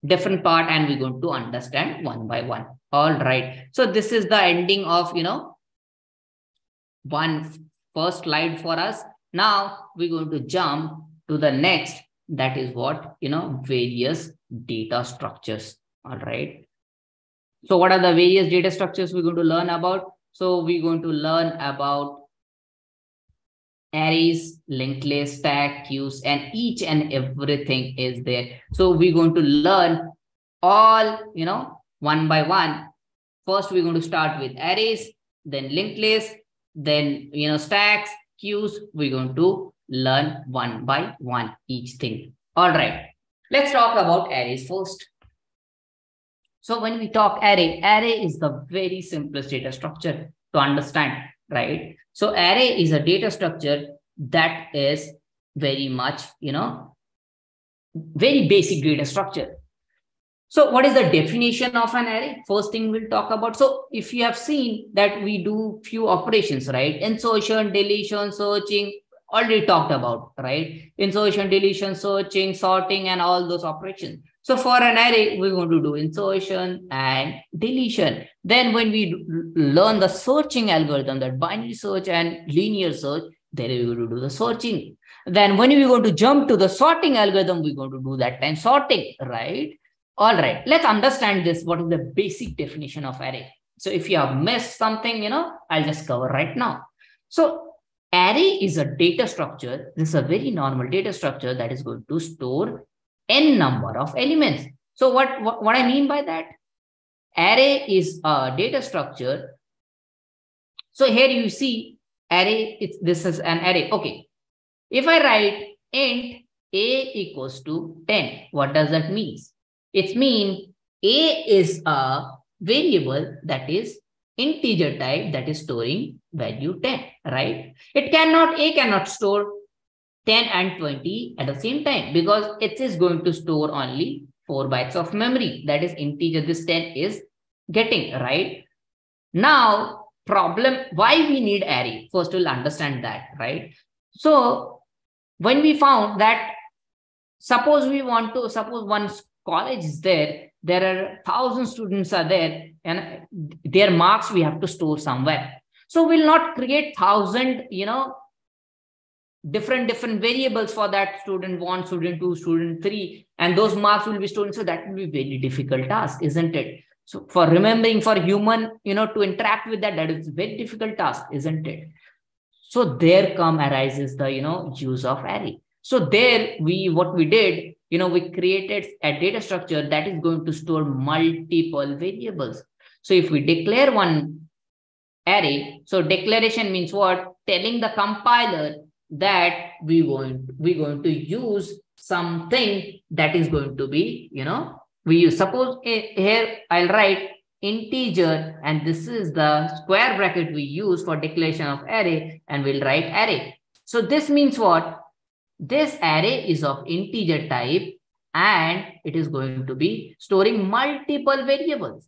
different part and we're going to understand one by one. All right. So this is the ending of, you know, one first slide for us. Now we're going to jump to the next. That is what, you know, various data structures. All right. So what are the various data structures we're going to learn about? So we're going to learn about arrays, linked list, stack, queues, and each and everything is there. So we're going to learn all, you know, one by one. First, we're going to start with arrays, then linked list, then, you know, stacks, queues. We're going to learn one by one each thing. All right. Let's talk about arrays first. So when we talk array, array is the very simplest data structure to understand, right? So array is a data structure that is very much, you know, very basic data structure. So what is the definition of an array? First thing we'll talk about. So if you have seen that we do few operations, right? Insertion, deletion, searching, already talked about, right? Insertion, deletion, searching, sorting, and all those operations. So for an array, we're going to do insertion and deletion. Then when we learn the searching algorithm, that binary search and linear search, then we're going to do the searching. Then when we're going to jump to the sorting algorithm, we're going to do that time sorting, right? All right, let's understand this. What is the basic definition of array? So if you have missed something, you know, I'll just cover right now. So Array is a data structure. This is a very normal data structure that is going to store n number of elements. So what, what, what I mean by that? Array is a data structure. So here you see array, it's, this is an array. Okay. If I write int a equals to 10, what does that mean? It means a is a variable that is integer type that is storing value 10, right? It cannot, A cannot store 10 and 20 at the same time because it is going to store only 4 bytes of memory. That is integer this 10 is getting, right? Now, problem, why we need array? First, we'll understand that, right? So, when we found that, suppose we want to, suppose one college is there, there are thousand students are there and their marks we have to store somewhere. So we'll not create thousand you know different different variables for that student one student two student three and those marks will be stored so that will be very difficult task isn't it? So for remembering for human you know to interact with that that is very difficult task isn't it? So there come arises the you know use of array. So there we what we did you know, we created a data structure that is going to store multiple variables. So if we declare one array, so declaration means what? Telling the compiler that we want, we're going to use something that is going to be, you know, we use. Suppose eh, here I'll write integer and this is the square bracket we use for declaration of array and we'll write array. So this means what? This array is of integer type and it is going to be storing multiple variables.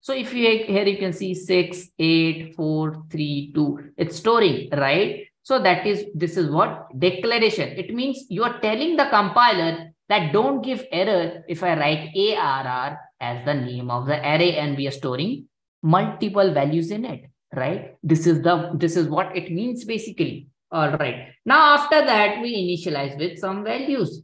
So if you here you can see 6, 8, 4, 3, 2, it's storing, right? So that is, this is what declaration. It means you are telling the compiler that don't give error if I write ARR as the name of the array and we are storing multiple values in it, right? This is the, this is what it means basically. All right. Now, after that, we initialize with some values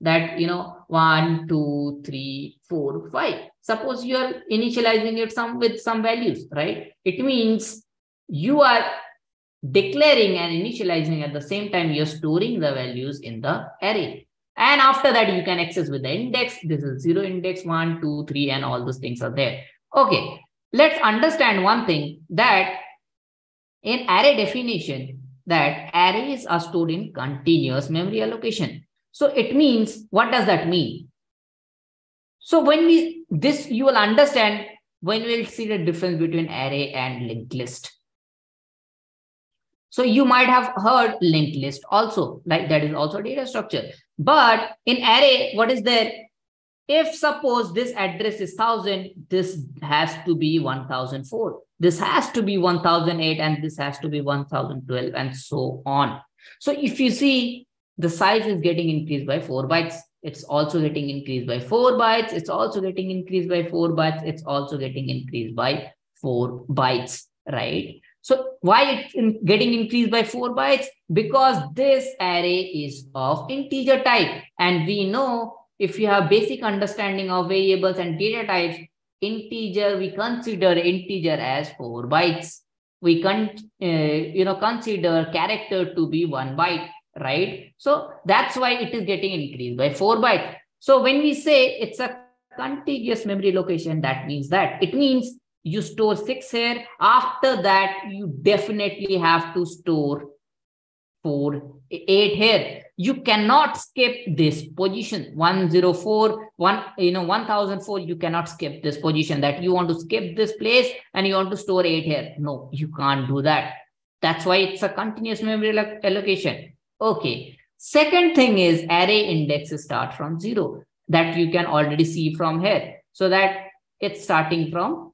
that, you know, one, two, three, four, five. Suppose you are initializing it some with some values, right? It means you are declaring and initializing at the same time, you're storing the values in the array. And after that, you can access with the index. This is zero index, one, two, three, and all those things are there. Okay, let's understand one thing that in array definition, that arrays are stored in continuous memory allocation. So it means, what does that mean? So when we, this you will understand when we'll see the difference between array and linked list. So you might have heard linked list also, like that is also a data structure. But in array, what is there? If suppose this address is 1000, this has to be 1004. This has to be 1008 and this has to be 1012 and so on. So if you see the size is getting increased by four bytes, it's also getting increased by four bytes. It's also getting increased by four bytes. It's also getting increased by four bytes, right? So why it's in getting increased by four bytes? Because this array is of integer type. And we know if you have basic understanding of variables and data types, integer, we consider integer as four bytes. We can, uh, you know, consider character to be one byte, right? So that's why it is getting increased by four bytes. So when we say it's a contiguous memory location, that means that it means you store six here. After that, you definitely have to store four, eight here. You cannot skip this position 104, one, you know, 1004. You cannot skip this position that you want to skip this place and you want to store eight here. No, you can't do that. That's why it's a continuous memory allocation. Okay. Second thing is array indexes start from zero that you can already see from here. So that it's starting from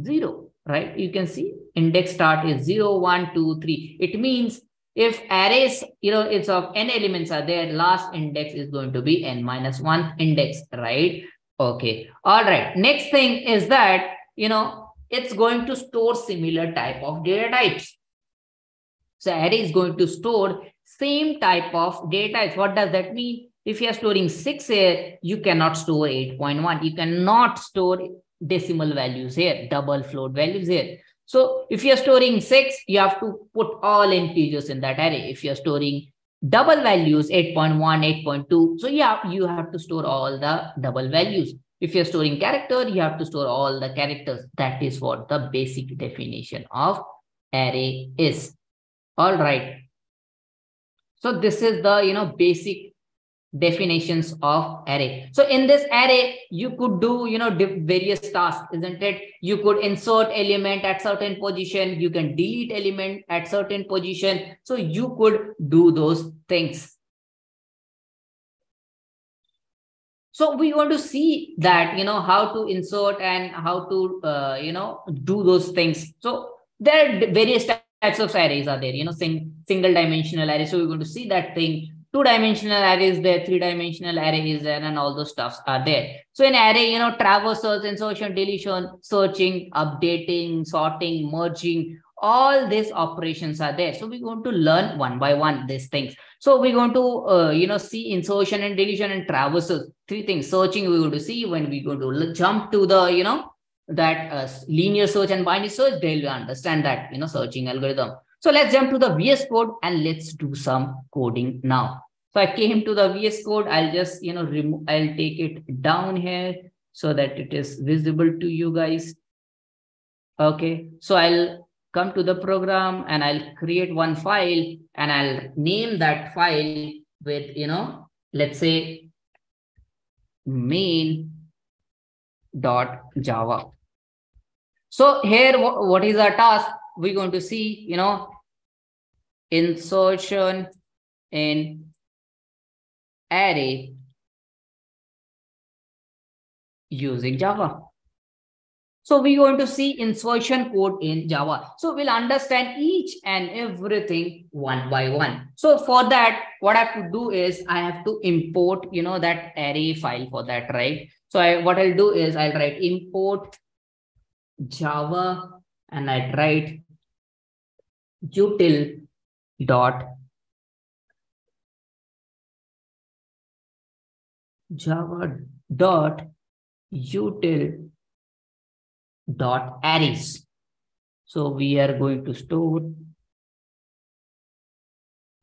zero, right? You can see index start is zero, one, two, three. It means if arrays, you know, it's of n elements are there, last index is going to be n minus one index, right? Okay. All right. Next thing is that, you know, it's going to store similar type of data types. So array is going to store same type of data types. What does that mean? If you are storing six here, you cannot store 8.1. You cannot store decimal values here, double float values here. So if you're storing six, you have to put all integers in that array. If you're storing double values, 8.1, 8.2, so yeah, you have to store all the double values. If you're storing character, you have to store all the characters. That is what the basic definition of array is. All right. So this is the, you know, basic definitions of array. So in this array, you could do, you know, various tasks, isn't it? You could insert element at certain position. You can delete element at certain position. So you could do those things. So we want to see that, you know, how to insert and how to, uh, you know, do those things. So there are various types of arrays are there, you know, sing, single dimensional array. So we're going to see that thing two-dimensional arrays there, three-dimensional arrays there, and all those stuffs are there. So in array, you know, traversals, insertion, deletion, searching, updating, sorting, merging, all these operations are there. So we're going to learn one by one these things. So we're going to, uh, you know, see insertion and deletion and traversals. Three things. Searching we're going to see when we're going to jump to the, you know, that uh, linear search and binary search, they'll understand that, you know, searching algorithm. So let's jump to the VS Code and let's do some coding now. So I came to the VS Code. I'll just, you know, remove, I'll take it down here so that it is visible to you guys. Okay, so I'll come to the program and I'll create one file and I'll name that file with, you know, let's say main dot java. So here, what is our task? We're going to see, you know, insertion in array using Java. So we're going to see insertion code in Java. So we'll understand each and everything one by one. So for that, what I have to do is I have to import, you know, that array file for that, right? So I, what I'll do is I'll write import Java and I'll write util dot java dot util dot arrays. So we are going to store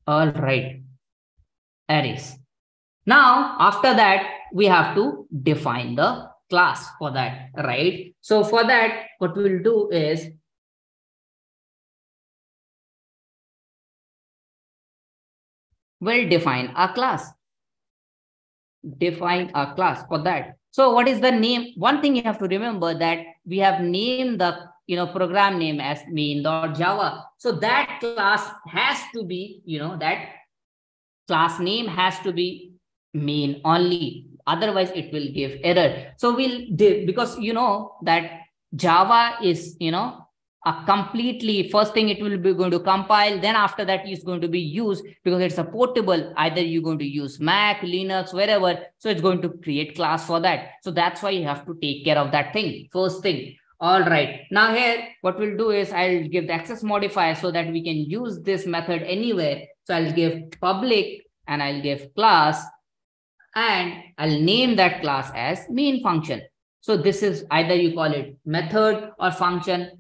all right arrays. Now, after that, we have to define the class for that, right? So for that, what we'll do is will define a class. Define a class for that. So what is the name? One thing you have to remember that we have named the you know program name as main.java. So that class has to be, you know, that class name has to be main only. Otherwise, it will give error. So we'll, because you know that Java is, you know, a completely first thing it will be going to compile then after that is going to be used because it's a portable. Either you're going to use mac linux wherever. So it's going to create class for that. So that's why you have to take care of that thing first thing. All right. Now here what we'll do is i'll give the access modifier so that we can use this method anywhere. So i'll give public and i'll give class and i'll name that class as main function. So this is either you call it method or function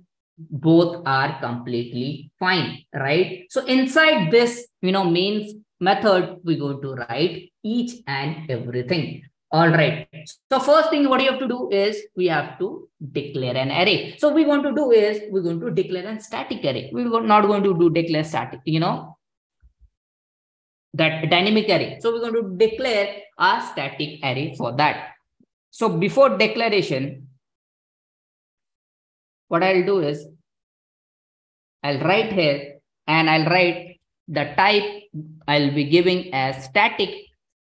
both are completely fine, right? So inside this, you know, main method, we're going to write each and everything. All right. So first thing what you have to do is we have to declare an array. So we want to do is we're going to declare a static array. We're not going to do declare static, you know, that dynamic array. So we're going to declare a static array for that. So before declaration, what I'll do is I'll write here and I'll write the type I'll be giving as static,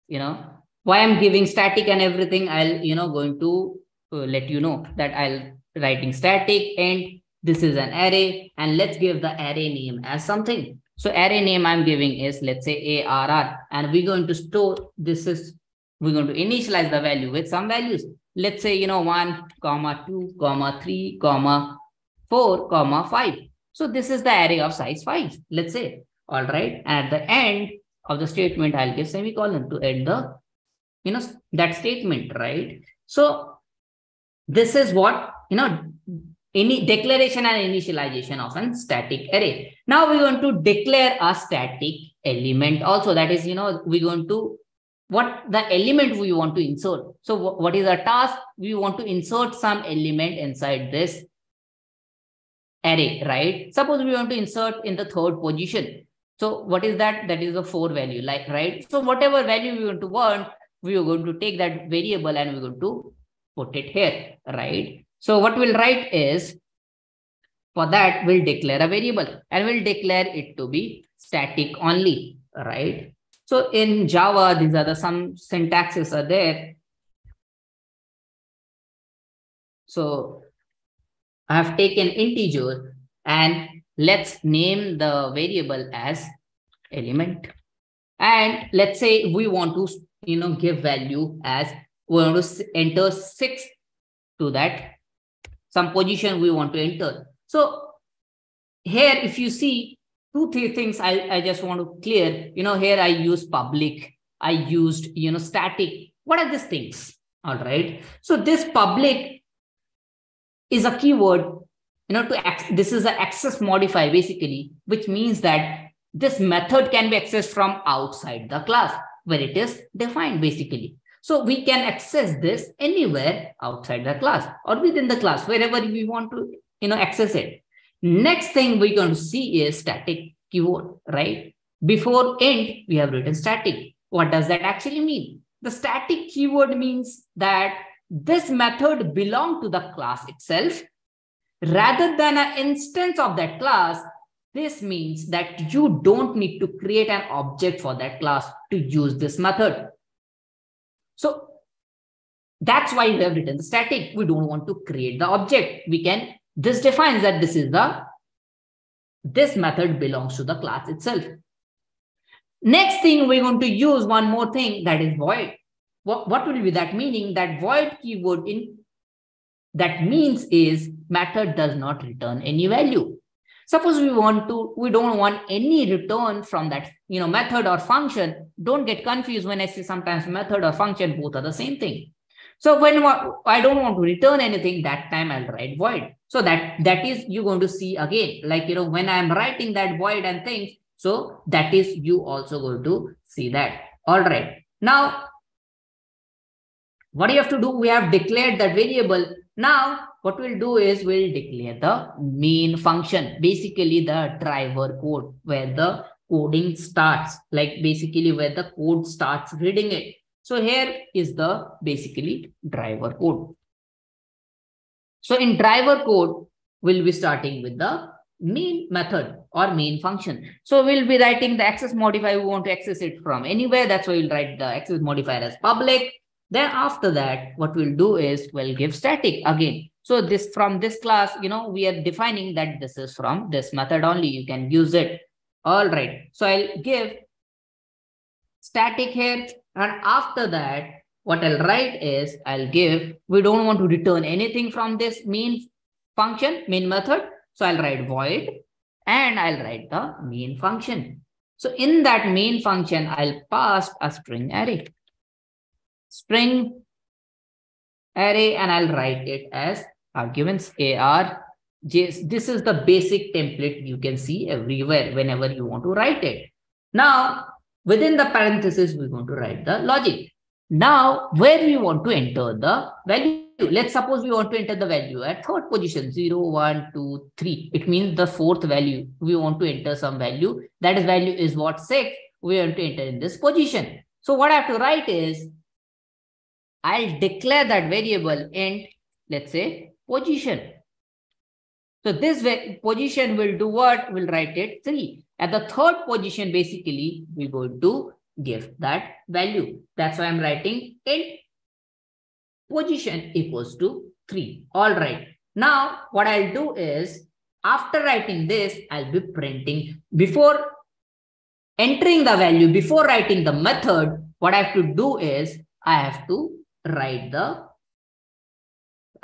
you know, why I'm giving static and everything, I'll, you know, going to uh, let you know that I'll writing static and this is an array and let's give the array name as something. So array name I'm giving is let's say ARR and we're going to store this is we're going to initialize the value with some values. Let's say, you know, one comma two comma three comma 4 comma 5. So this is the array of size 5, let's say. All right. At the end of the statement, I'll give semicolon to end the, you know, that statement, right? So this is what, you know, any declaration and initialization of a static array. Now we're going to declare a static element also. That is, you know, we're going to what the element we want to insert. So what is the task? We want to insert some element inside this array, right? Suppose we want to insert in the third position. So what is that? That is the four value, like, right? So whatever value we want to want, we are going to take that variable and we're going to put it here, right? So what we'll write is, for that, we'll declare a variable and we'll declare it to be static only, right? So in Java, these are the some syntaxes are there. So I have taken integer and let's name the variable as element. And let's say we want to, you know, give value as we want to enter six to that some position we want to enter. So here, if you see two, three things I, I just want to clear, you know, here I use public, I used, you know, static. What are these things? All right. So this public is a keyword you know to this is an access modifier basically which means that this method can be accessed from outside the class where it is defined basically so we can access this anywhere outside the class or within the class wherever we want to you know access it next thing we're going to see is static keyword right before end we have written static what does that actually mean the static keyword means that this method belong to the class itself rather than an instance of that class. This means that you don't need to create an object for that class to use this method. So that's why we have written the static. We don't want to create the object. We can, this defines that this is the, this method belongs to the class itself. Next thing, we're going to use one more thing that is void what, what will be that meaning? That void keyword in that means is method does not return any value. Suppose we want to, we don't want any return from that, you know, method or function. Don't get confused when I say sometimes method or function, both are the same thing. So when I don't want to return anything, that time I'll write void. So that that is you're going to see again, like, you know, when I'm writing that void and things, so that is you also going to see that. All right. Now, what do you have to do? We have declared that variable. Now, what we'll do is we'll declare the main function, basically the driver code where the coding starts, like basically where the code starts reading it. So here is the basically driver code. So in driver code, we'll be starting with the main method or main function. So we'll be writing the access modifier. We want to access it from anywhere. That's why we'll write the access modifier as public Then after that, what we'll do is we'll give static again. So this from this class, you know, we are defining that this is from this method only. You can use it. All right. So I'll give static here. And after that, what I'll write is I'll give, we don't want to return anything from this main function, main method. So I'll write void and I'll write the main function. So in that main function, I'll pass a string array. String array and I'll write it as arguments AR. This is the basic template you can see everywhere whenever you want to write it. Now, within the parenthesis, we're going to write the logic. Now, where we want to enter the value? Let's suppose we want to enter the value at third position, 0, 1, 2, 3. It means the fourth value. We want to enter some value. That is value is what 6. We want to enter in this position. So what I have to write is, I'll declare that variable int, let's say, position. So this position will do what? We'll write it 3. At the third position, basically, we're going to give that value. That's why I'm writing in position equals to 3. All right. Now, what I'll do is, after writing this, I'll be printing. Before entering the value, before writing the method, what I have to do is, I have to write the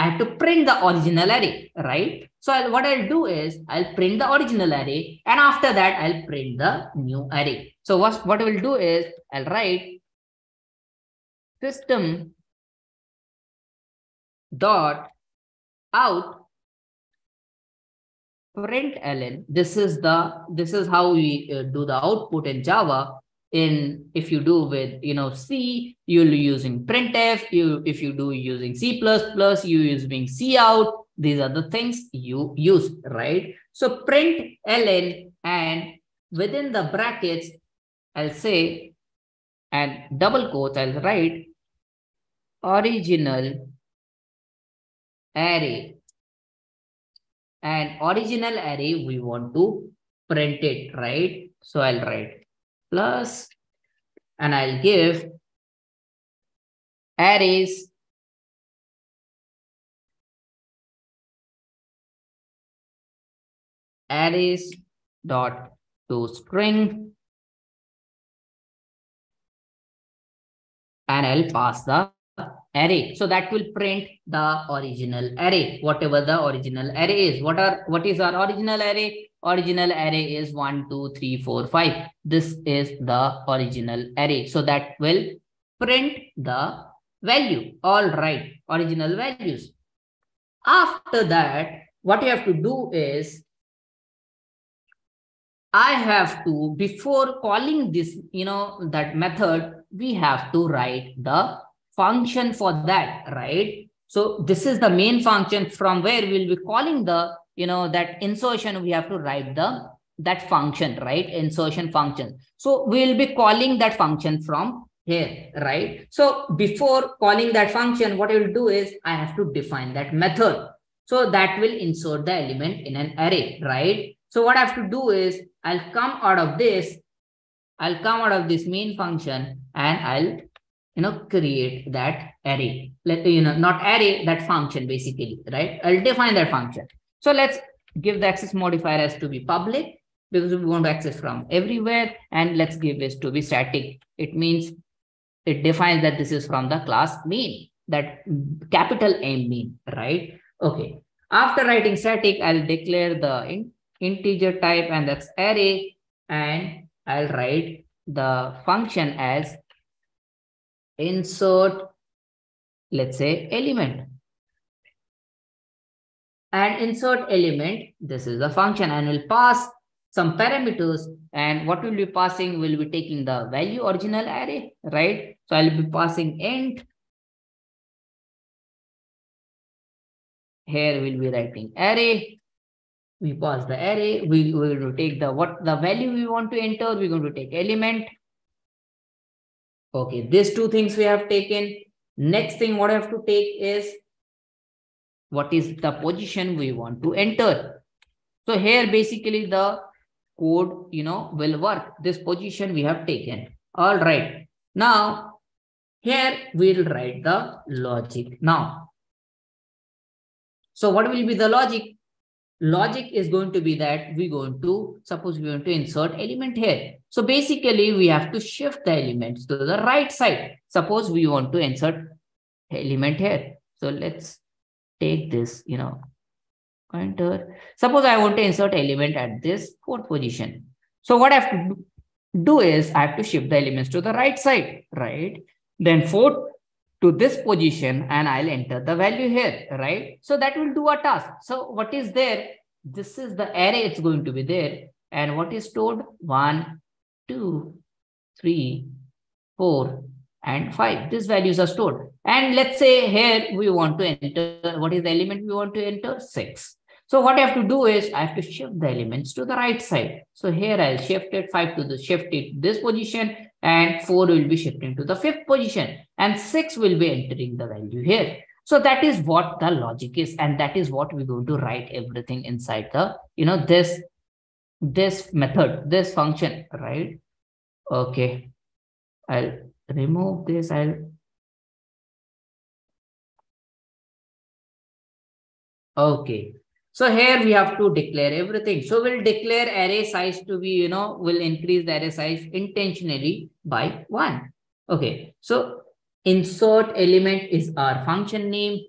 I have to print the original array, right? So I'll, what I'll do is I'll print the original array and after that I'll print the new array. So what, what we'll do is I'll write system dot out println. This is the this is how we uh, do the output in Java in if you do with you know c you'll be using printf you if you do using c you using cout these are the things you use right? So print ln and within the brackets i'll say and double quotes i'll write original array. And original array we want to print it right? So i'll write plus, and I'll give arrays arrays dot to string and I'll pass the array. So that will print the original array, whatever the original array is. What are what is our original array? Original array is 1, 2, 3, 4, 5. This is the original array. So that will print the value. All right, original values. After that, what you have to do is, I have to, before calling this, you know, that method, we have to write the function for that, right? So this is the main function from where we'll be calling the you know, that insertion, we have to write the that function, right? Insertion function. So we'll be calling that function from here, right? So before calling that function, what I will do is I have to define that method. So that will insert the element in an array, right? So what I have to do is I'll come out of this, I'll come out of this main function and I'll, you know, create that array. Let you know, not array, that function basically, right? I'll define that function. So let's give the access modifier as to be public because we want to access from everywhere and let's give this to be static. It means it defines that this is from the class main, that capital M main, right? Okay. After writing static, I'll declare the in integer type and that's array and I'll write the function as insert, let's say element and insert element. This is the function and will pass some parameters and what will be passing will be taking the value original array, right? So I'll be passing int. Here we'll be writing array. We pass the array. We will take the what the value we want to enter. We're going to take element. Okay, these two things we have taken. Next thing what I have to take is what is the position we want to enter. So here basically the code, you know, will work. This position we have taken. All right. Now, Here we'll write the logic now. So what will be the logic? Logic is going to be that we're going to, suppose we want to insert element here. So basically we have to shift the elements to the right side. Suppose we want to insert element here. So let's take this, you know, pointer. Suppose I want to insert element at this fourth position. So what I have to do is I have to shift the elements to the right side, right? Then fourth to this position and I'll enter the value here, right? So that will do a task. So what is there? This is the array it's going to be there. And what is stored? One, two, three, four, and five. These values are stored. And let's say here we want to enter, what is the element we want to enter? Six. So what I have to do is I have to shift the elements to the right side. So here I'll shift it five to the shift it this position and four will be shifting to the fifth position and six will be entering the value here. So that is what the logic is. And that is what we're going to write everything inside the, you know, this, this method, this function, right? Okay. I'll remove this. I'll Okay. So here we have to declare everything. So we'll declare array size to be, you know, we'll increase the array size intentionally by one. Okay. So insert element is our function name.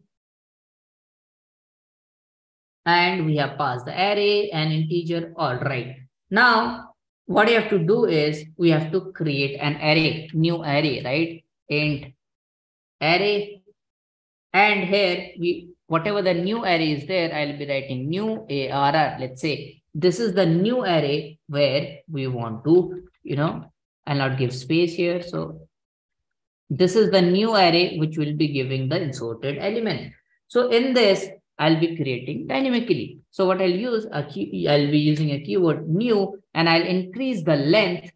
And we have passed the array and integer. All right. Now, what you have to do is we have to create an array, new array, right? Int array. And here we whatever the new array is there, I'll be writing new ARR. Let's say this is the new array where we want to, you know, I'll not give space here. So this is the new array which will be giving the inserted element. So in this, I'll be creating dynamically. So what I'll use, a key, I'll be using a keyword new and I'll increase the length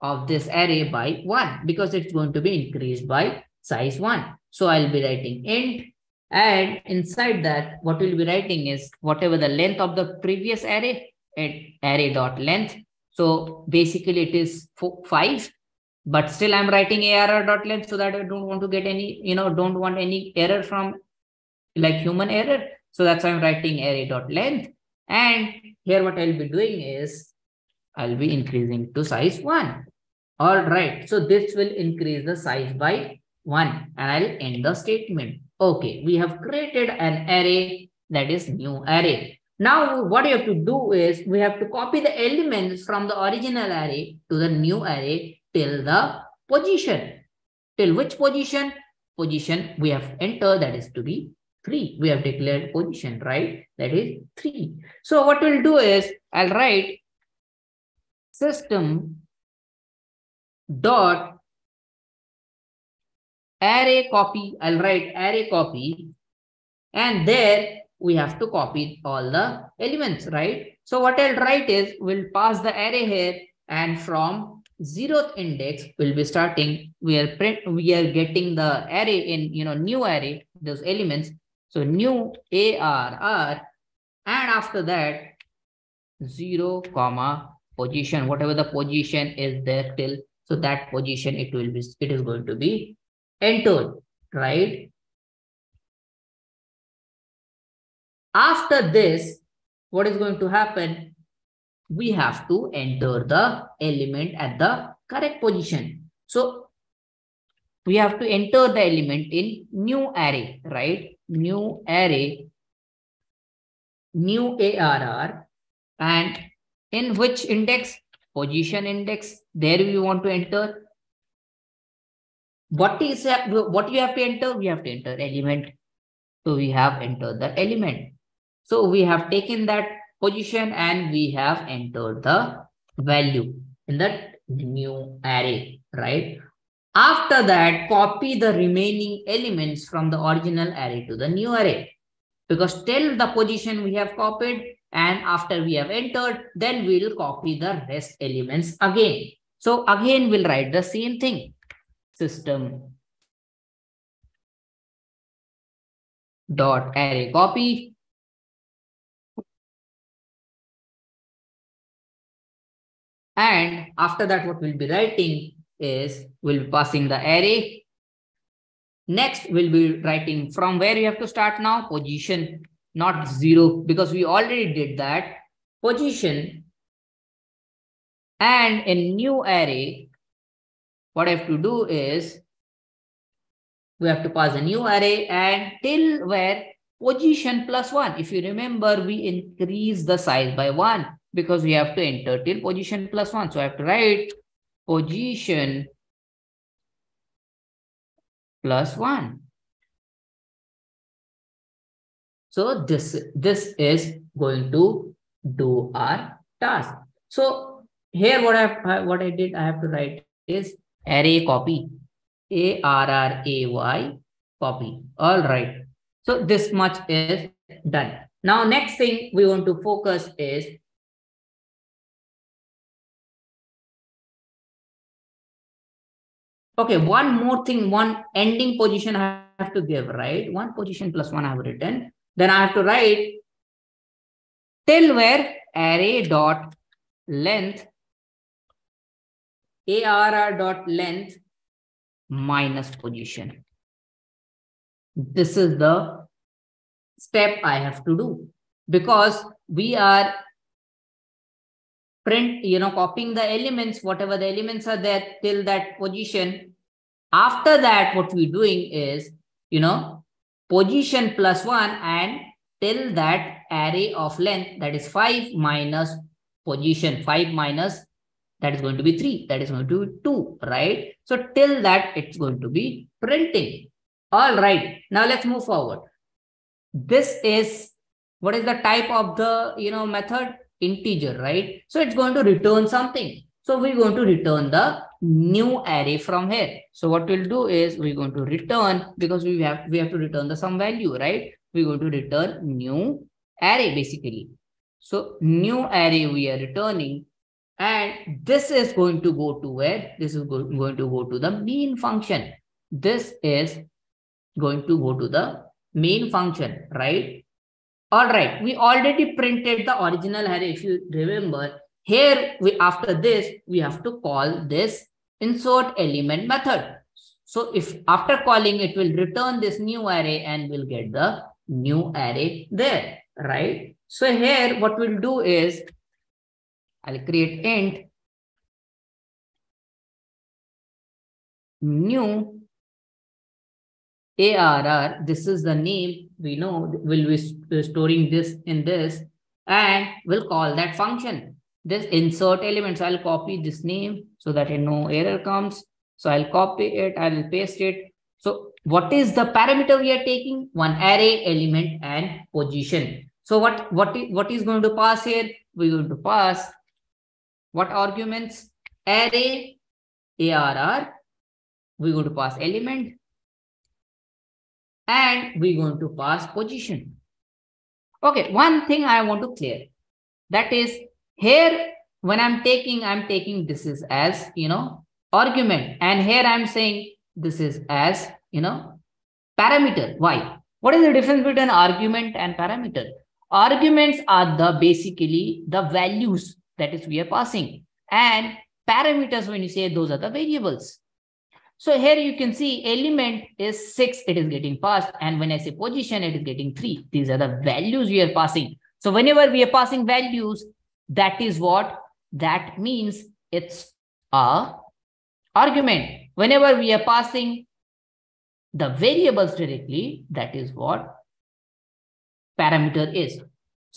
of this array by one because it's going to be increased by size one. So I'll be writing int and inside that, what we'll be writing is whatever the length of the previous array, at array dot length. So basically it is four, five, but still I'm writing ARR dot length so that I don't want to get any, you know, don't want any error from like human error. So that's why I'm writing array dot length. And here what I'll be doing is I'll be increasing to size one. All right. So this will increase the size by one and I'll end the statement. Okay, we have created an array that is new array. Now what you have to do is we have to copy the elements from the original array to the new array till the position. Till which position? Position we have entered that is to be 3. We have declared position, right? That is 3. So what we'll do is I'll write system dot array copy. I'll write array copy. And there we have to copy all the elements, right? So what I'll write is we'll pass the array here and from zeroth index we'll be starting we are print we are getting the array in you know new array those elements so new arr and after that zero comma position whatever the position is there till so that position it will be it is going to be entered, right? After this, what is going to happen? We have to enter the element at the correct position. So we have to enter the element in new array, right? New array, new ARR, and in which index? Position index. There we want to enter what is what you have to enter? We have to enter element. So we have entered the element. So we have taken that position and we have entered the value in that new array, right? After that, copy the remaining elements from the original array to the new array. Because till the position we have copied and after we have entered, then we will copy the rest elements again. So again, we'll write the same thing system dot array. Copy. And after that what we'll be writing is we'll be passing the array. Next, we'll be writing from where we have to start now, position, not zero, because we already did that. Position. And in new array, what I have to do is we have to pass a new array and till where position plus one. If you remember, we increase the size by one because we have to enter till position plus one. So I have to write position plus one. So this, this is going to do our task. So here what I what I did, I have to write is array copy. A-R-R-A-Y copy. All right. So this much is done. Now, next thing we want to focus is Okay, one more thing, one ending position I have to give, right? One position plus one I have written. Then I have to write till where array dot length arr dot length minus position. This is the step I have to do because we are print, you know, copying the elements, whatever the elements are there till that position. After that, what we're doing is, you know, position plus one and till that array of length that is five minus position, five minus that is going to be 3, that is going to be 2, right? So till that, it's going to be printing. All right, now let's move forward. This is, what is the type of the, you know, method? Integer, right? So it's going to return something. So we're going to return the new array from here. So what we'll do is we're going to return because we have we have to return the some value, right? We're going to return new array basically. So new array we are returning and this is going to go to where? This is go going to go to the main function. This is going to go to the main function, right? All right, we already printed the original array. If you remember, here we after this, we have to call this insert element method. So if after calling, it will return this new array and we'll get the new array there, right? So here what we'll do is I'll create int new ARR. This is the name we know we'll be storing this in this and we'll call that function. This insert element. I'll copy this name so that no error comes. So I'll copy it, I'll paste it. So what is the parameter we are taking? One array element and position. So what, what, what is going to pass here? We're going to pass what arguments? Array, ARR, we're going to pass element, and we're going to pass position. Okay, one thing I want to clear. That is, here, when I'm taking, I'm taking this is as, you know, argument. And here I'm saying this is as, you know, parameter. Why? What is the difference between argument and parameter? Arguments are the basically the values that is we are passing. And parameters, when you say those are the variables. So here you can see element is 6, it is getting passed. And when I say position, it is getting 3. These are the values we are passing. So whenever we are passing values, that is what that means it's a argument. Whenever we are passing the variables directly, that is what parameter is.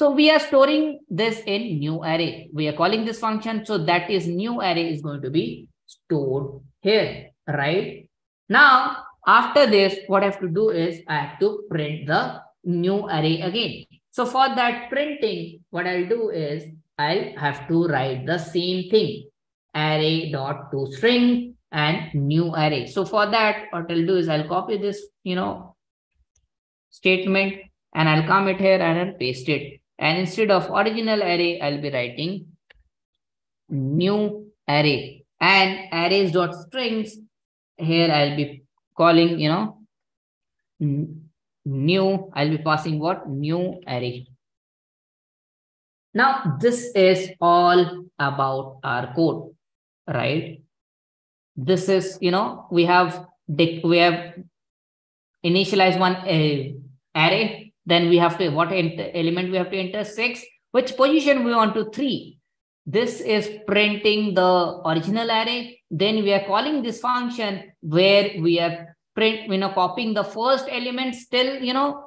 So we are storing this in new array. We are calling this function. So that is new array is going to be stored here, right? Now, after this, what I have to do is I have to print the new array again. So for that printing, what I'll do is I'll have to write the same thing. Array dot to string and new array. So for that, what I'll do is I'll copy this, you know, statement and I'll come it here and I'll paste it. And instead of original array, I'll be writing new array and arrays dot strings. Here I'll be calling, you know, new, I'll be passing what? New array. Now, this is all about our code, right? This is, you know, we have we have initialized one uh, array. Then we have to, what element we have to enter? Six. Which position we want to? Three. This is printing the original array. Then we are calling this function where we are print, you know, copying the first element still, you know,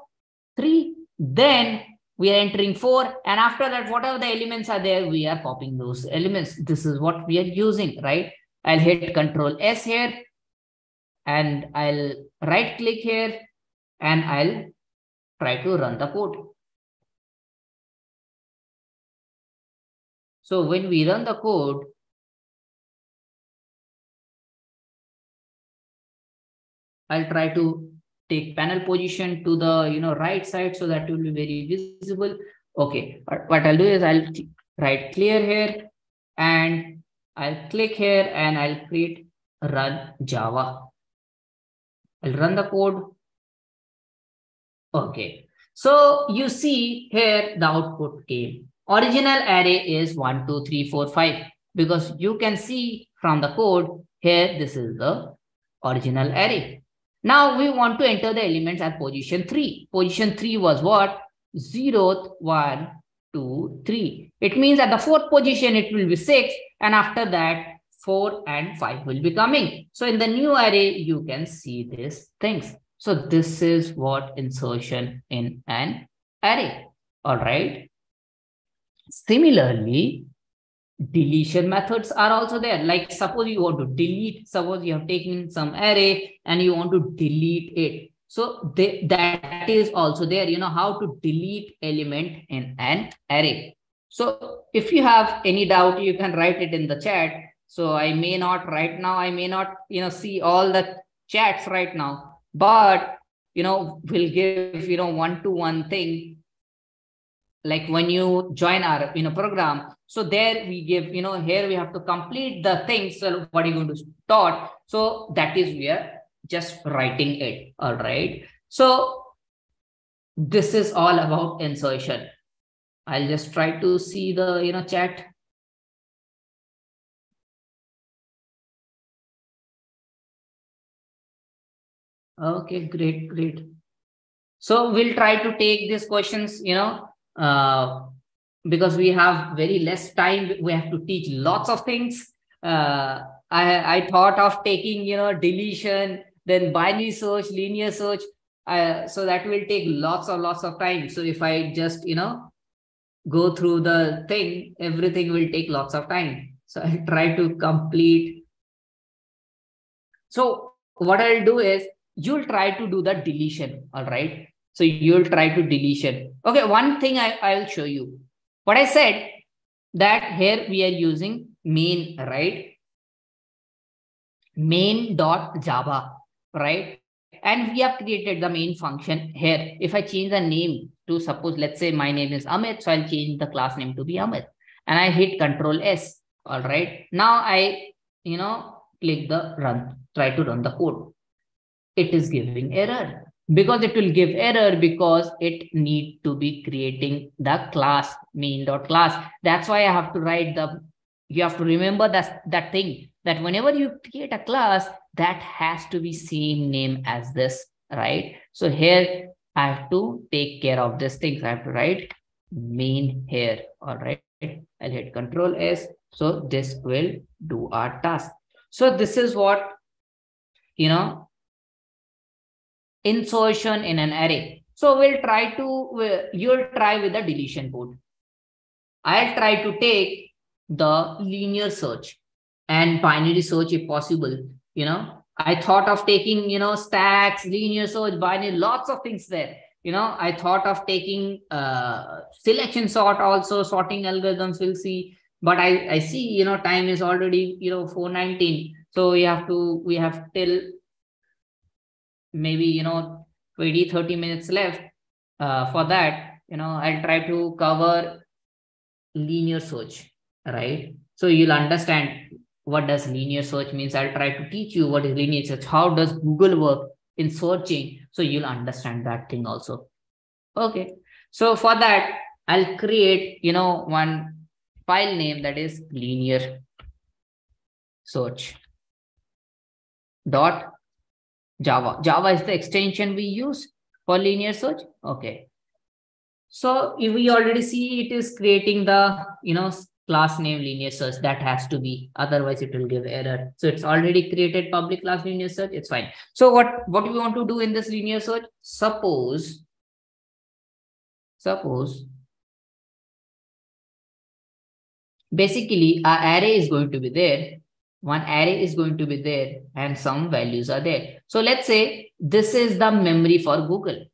three. Then we are entering four. And after that, whatever the elements are there, we are copying those elements. This is what we are using, right? I'll hit control S here and I'll right click here and I'll try to run the code. So when we run the code, I'll try to take panel position to the you know right side so that will be very visible. Okay, what I'll do is I'll right clear here and I'll click here and I'll create run Java. I'll run the code. Okay, so you see here the output came. Original array is one, two, three, four, five because you can see from the code here this is the original array. Now we want to enter the elements at position 3. Position 3 was what? 0th, 1, 2, 3. It means at the fourth position, it will be 6. And after that, 4 and 5 will be coming. So in the new array, you can see these things. So this is what insertion in an array. All right. Similarly, deletion methods are also there. Like suppose you want to delete, suppose you have taken some array and you want to delete it. So they, that is also there, you know, how to delete element in an array. So if you have any doubt, you can write it in the chat. So I may not right now, I may not, you know, see all the chats right now, but, you know, we'll give, you know, one-to-one thing. Like when you join our you know program so there we give you know here we have to complete the things so what are you going to start so that is we are just writing it all right? So this is all about insertion. I'll just try to see the you know chat okay great great so we'll try to take these questions you know uh, because we have very less time, we have to teach lots of things. Uh, I, I thought of taking, you know, deletion, then binary search, linear search. Uh, so that will take lots of lots of time. So if I just, you know, go through the thing, everything will take lots of time. So I try to complete. So what I'll do is you'll try to do the deletion. All right. So you'll try to deletion. Okay, one thing I, I'll show you. What I said that here we are using main, right? Main dot Java, right? And we have created the main function here. If I change the name to suppose, let's say my name is Amit, so I'll change the class name to be Amit. And I hit Control S. All right. Now I, you know, click the run, try to run the code. It is giving error. Because it will give error because it need to be creating the class main dot class. That's why i have to write the you have to remember that that thing that whenever you create a class that has to be same name as this right? So here i have to take care of this thing i have to write main here all right? I'll hit control s. So this will do our task. So this is what you know insertion in an array. So we'll try to, you'll try with the deletion code. I'll try to take the linear search and binary search if possible. You know, I thought of taking, you know, stacks, linear search, binary, lots of things there. You know, I thought of taking uh, selection sort also, sorting algorithms, we'll see. But I, I see, you know, time is already, you know, 419. So we have to, we have till maybe, you know, 20, 30 minutes left uh, for that, you know, I'll try to cover linear search, right? So you'll understand what does linear search means. I'll try to teach you what is linear search. How does Google work in searching? So you'll understand that thing also. Okay. So for that, I'll create, you know, one file name that is linear search dot Java. Java is the extension we use for linear search. Okay. So if we already see it is creating the, you know, class name linear search that has to be, otherwise it will give error. So it's already created public class linear search. It's fine. So what, what do we want to do in this linear search? Suppose, suppose basically our array is going to be there one array is going to be there and some values are there. So let's say this is the memory for Google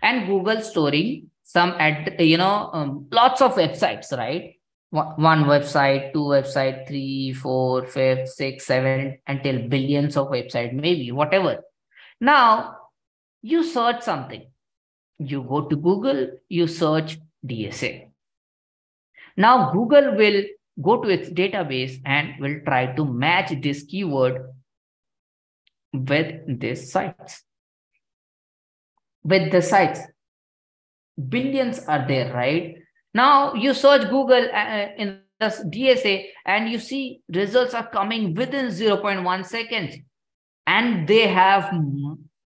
and Google storing some at, you know, um, lots of websites, right? One website, two website, three, four, five, six, seven, until billions of website, maybe whatever. Now you search something. You go to Google, you search DSA. Now Google will go to its database and will try to match this keyword with this sites. With the sites. Billions are there, right? Now you search Google uh, uh in the DSA and you see results are coming within 0.1 seconds. And they have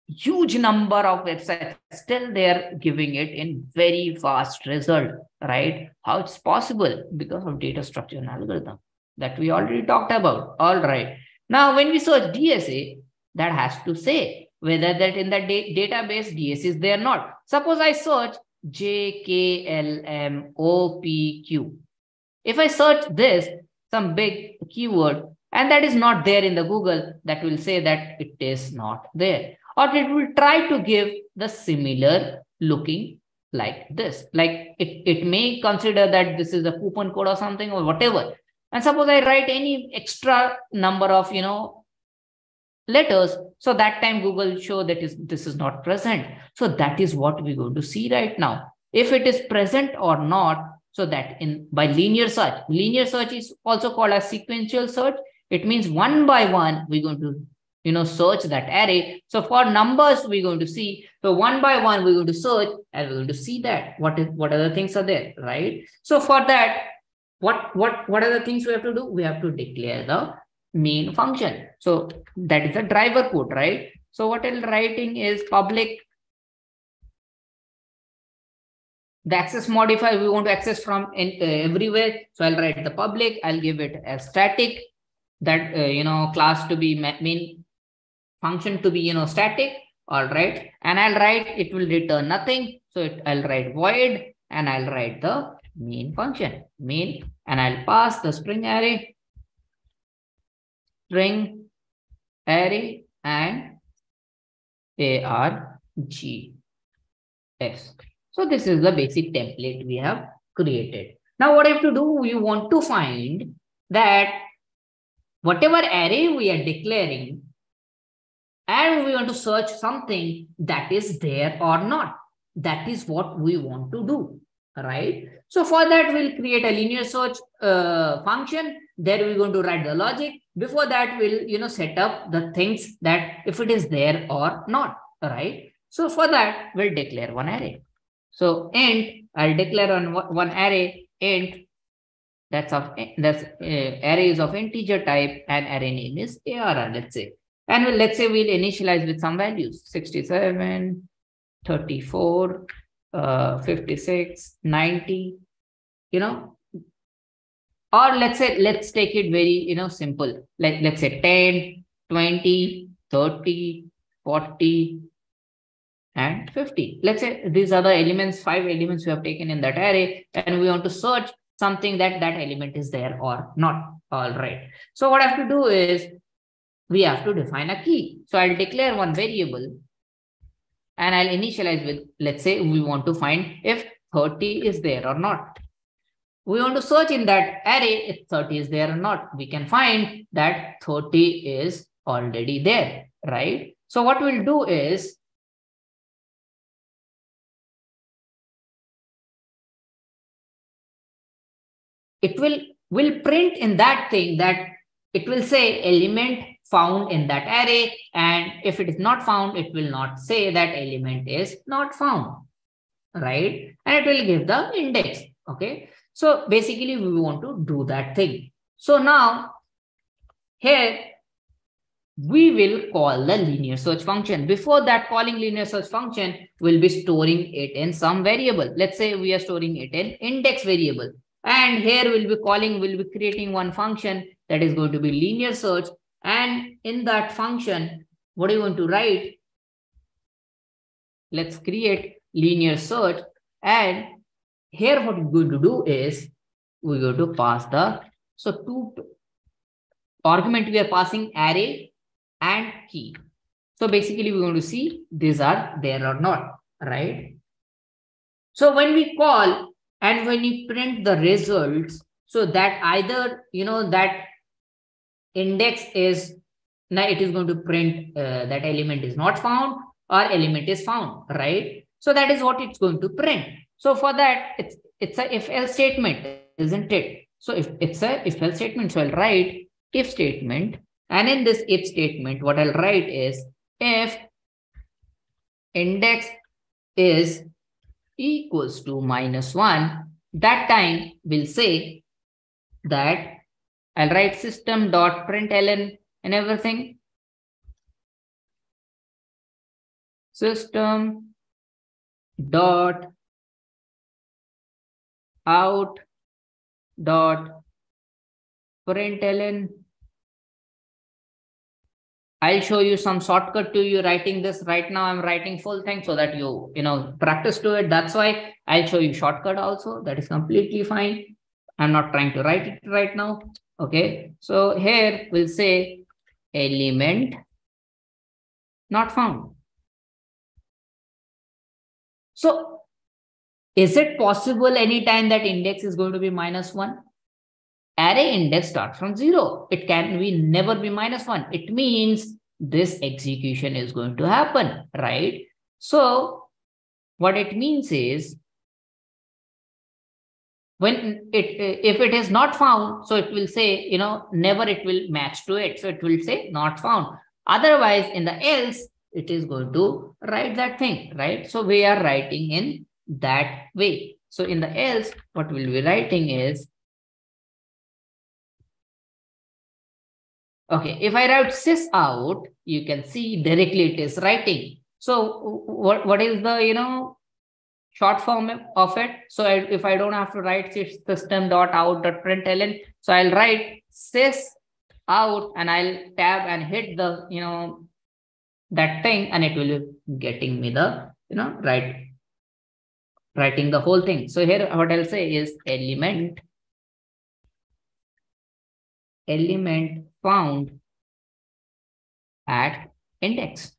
huge number of websites still they're giving it in very fast result right? How it's possible because of data structure and algorithm that we already talked about. All right. Now when we search dsa that has to say whether that in the da database DSA is there or not. Suppose i search jklmopq if i search this some big keyword and that is not there in the google that will say that it is not there. Or it will try to give the similar looking like this. Like it, it may consider that this is a coupon code or something or whatever. And suppose I write any extra number of, you know, letters. So that time Google show that is this is not present. So that is what we're going to see right now. If it is present or not, so that in by linear search, linear search is also called a sequential search. It means one by one, we're going to you know, search that array. So for numbers, we're going to see, so one by one, we're going to search and we're going to see that what is, what other things are there, right? So for that, what, what, what are the things we have to do? We have to declare the main function. So that is the driver code, right? So what I'm writing is public the access modifier we want to access from in, uh, everywhere so i'll write the public i'll give it a static that uh, you know class to be main function to be, you know, static. All right. And I'll write, it will return nothing. So it, I'll write void and I'll write the main function, main, and I'll pass the string array, string array and args. So this is the basic template we have created. Now what I have to do, we want to find that whatever array we are declaring, and we want to search something that is there or not. That is what we want to do, right? So for that, we'll create a linear search uh, function. There we're going to write the logic. Before that, we'll you know set up the things that if it is there or not, right? So for that, we'll declare one array. So int, I'll declare on one array int that's of that's uh, array is of integer type and array name is ARR, let's say. And we'll, let's say we'll initialize with some values, 67, 34, uh, 56, 90, you know, or let's say, let's take it very, you know, simple. Like, let's say 10, 20, 30, 40, and 50. Let's say these are the elements, five elements we have taken in that array, and we want to search something that that element is there or not. All right. So what I have to do is we have to define a key. So I'll declare one variable and I'll initialize with, let's say we want to find if 30 is there or not. We want to search in that array if 30 is there or not. We can find that 30 is already there, right? So what we'll do is it will will print in that thing that it will say element found in that array. And if it is not found, it will not say that element is not found, right? And it will give the index, okay? So basically we want to do that thing. So now here we will call the linear search function. Before that calling linear search function, we'll be storing it in some variable. Let's say we are storing it in index variable. And here we'll be calling, we'll be creating one function that is going to be linear search. And in that function, what are you going to write? Let's create linear search. And here what we're going to do is we're going to pass the, so two argument we are passing array and key. So basically we're going to see these are there or not, right? So when we call and when we print the results, so that either, you know, that index is, now it is going to print uh, that element is not found or element is found, right? So that is what it's going to print. So for that, it's, it's a if else statement, isn't it? So if it's a if else statement, so I'll write if statement and in this if statement, what I'll write is if index is equals to minus 1, that time we'll say that I'll write system dot println and everything. System dot out dot println I'll show you some shortcut to you writing this right now. I'm writing full thing so that you, you know, practice to it. That's why I'll show you shortcut also. That is completely fine. I'm not trying to write it right now. Okay. So here we'll say element not found. So is it possible anytime that index is going to be minus one? array index starts from zero. It can be never be minus one. It means this execution is going to happen, right? So what it means is when it if it is not found, so it will say, you know, never it will match to it. So it will say not found. Otherwise, in the else, it is going to write that thing, right? So we are writing in that way. So in the else, what we'll be writing is Okay, if I write sys out, you can see directly it is writing. So what, what is the, you know, short form of it? So I, if I don't have to write system dot out dot so I'll write sys out and I'll tab and hit the, you know, that thing and it will be getting me the, you know, right, writing the whole thing. So here what I'll say is element, element found at index.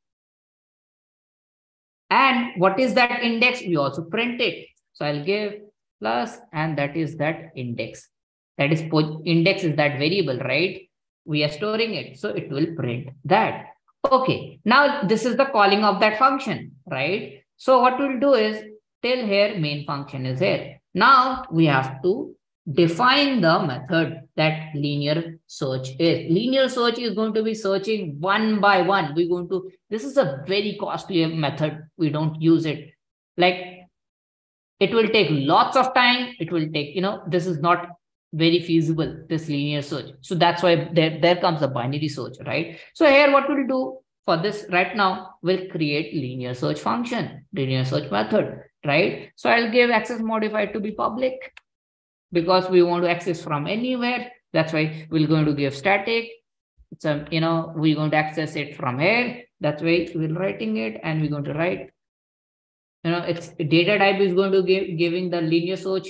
And what is that index? We also print it. So I'll give plus and that is that index. That is index is that variable, right? We are storing it. So it will print that. Okay. Now this is the calling of that function, right? So what we'll do is till here main function is here. Now we have to define the method that linear search is. Linear search is going to be searching one by one. We're going to, this is a very costly method. We don't use it. Like it will take lots of time. It will take, you know, this is not very feasible, this linear search. So that's why there, there comes the binary search, right? So here what we'll do for this right now, we'll create linear search function, linear search method, right? So I'll give access modifier to be public because we want to access from anywhere. That's why we're going to give static. A, you know, we're going to access it from here. That's why we're writing it and we're going to write, you know, it's data type is going to give giving the linear search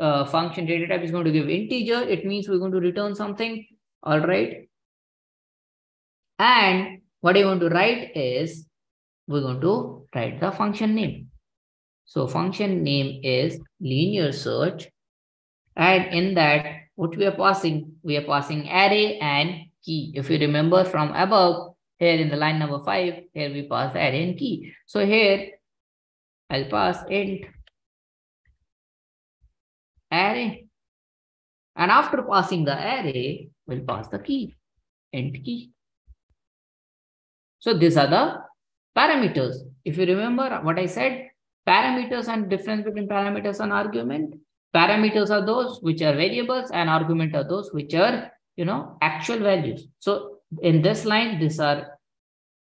uh, function data type is going to give integer. It means we're going to return something. All right. And what I want to write is we're going to write the function name. So function name is linear search and in that, what we are passing, we are passing array and key. If you remember from above, here in the line number five, here we pass array and key. So here, I'll pass int array. And after passing the array, we'll pass the key, int key. So these are the parameters. If you remember what I said, parameters and difference between parameters and argument. Parameters are those which are variables and argument are those which are, you know, actual values. So in this line, these are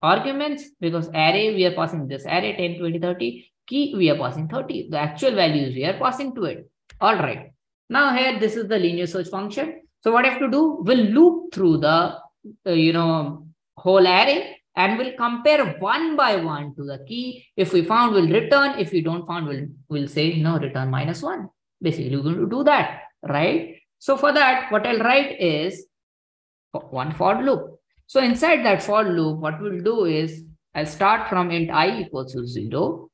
arguments because array, we are passing this array 10, 20, 30. Key, we are passing 30. The actual values we are passing to it. All right. Now here, this is the linear search function. So what I have to do, we'll loop through the, uh, you know, whole array and we'll compare one by one to the key. If we found, we'll return. If we don't found, we'll, we'll say, no, return minus one. Basically, we're going to do that, right? So for that, what I'll write is one for loop. So inside that for loop, what we'll do is I'll start from int i equals to 0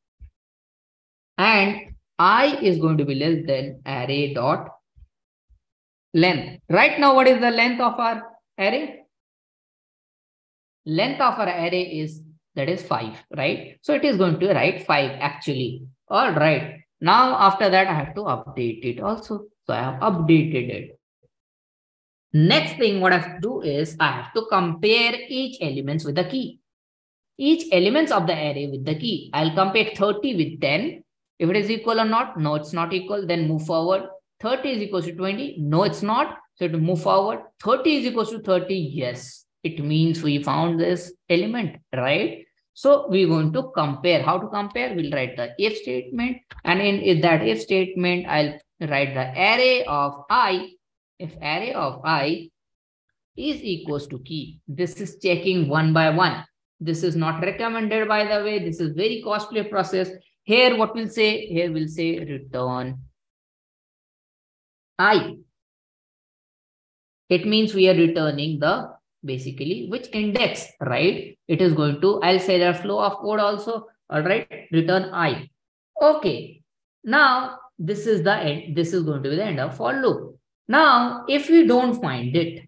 and i is going to be less than array dot length. Right now, what is the length of our array? Length of our array is that is 5, right? So it is going to write 5 actually. All right. Now after that, I have to update it also. So I have updated it. Next thing what I have to do is I have to compare each elements with the key. Each elements of the array with the key. I'll compare 30 with 10. If it is equal or not, no, it's not equal, then move forward. 30 is equal to 20. No, it's not. So to move forward, 30 is equal to 30. Yes, it means we found this element, right? So we're going to compare. How to compare? We'll write the if statement. And in that if statement, I'll write the array of i. If array of i is equals to key, this is checking one by one. This is not recommended, by the way. This is very costly process. Here, what we'll say? Here we'll say return i. It means we are returning the basically which index, right? It is going to, I'll say the flow of code also, all right, return i. Okay, now this is the end, this is going to be the end of for loop. Now, if we don't find it,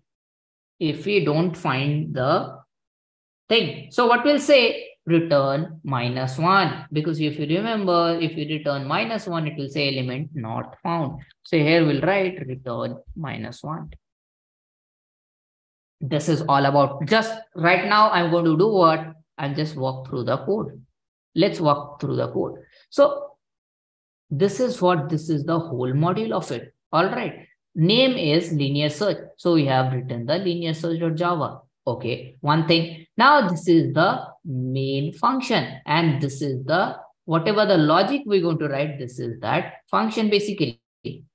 if we don't find the thing, so what we'll say, return minus one, because if you remember, if you return minus one, it will say element not found. So here we'll write return minus one this is all about just right now i'm going to do what? I'll just walk through the code. Let's walk through the code. So this is what this is the whole module of it. All right. Name is linear search. So we have written the linear search.java okay one thing. Now this is the main function. And this is the whatever the logic we're going to write this is that function basically.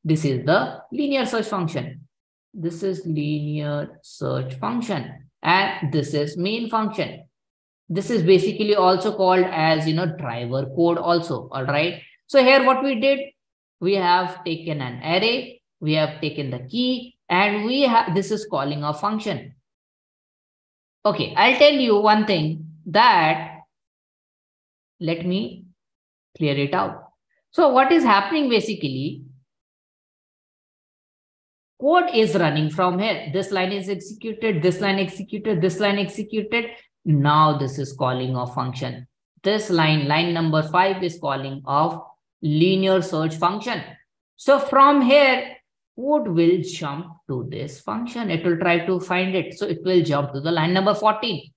This is the linear search function this is linear search function and this is main function. This is basically also called as you know driver code also all right so here what we did we have taken an array we have taken the key and we have this is calling a function. Okay i'll tell you one thing that let me clear it out. So what is happening basically code is running from here. This line is executed, this line executed, this line executed. Now this is calling of function. This line, line number five is calling of linear search function. So from here, code will jump to this function. It will try to find it. So it will jump to the line number 14.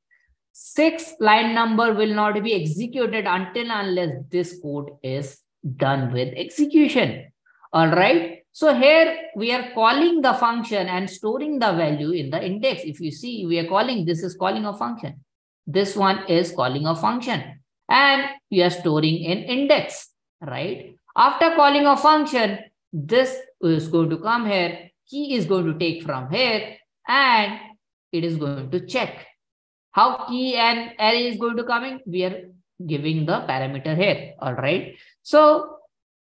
Six line number will not be executed until unless this code is done with execution. All right. So here we are calling the function and storing the value in the index. If you see, we are calling, this is calling a function. This one is calling a function and we are storing in index, right? After calling a function, this is going to come here. Key is going to take from here and it is going to check. How key and array is going to come in? We are giving the parameter here, all right? So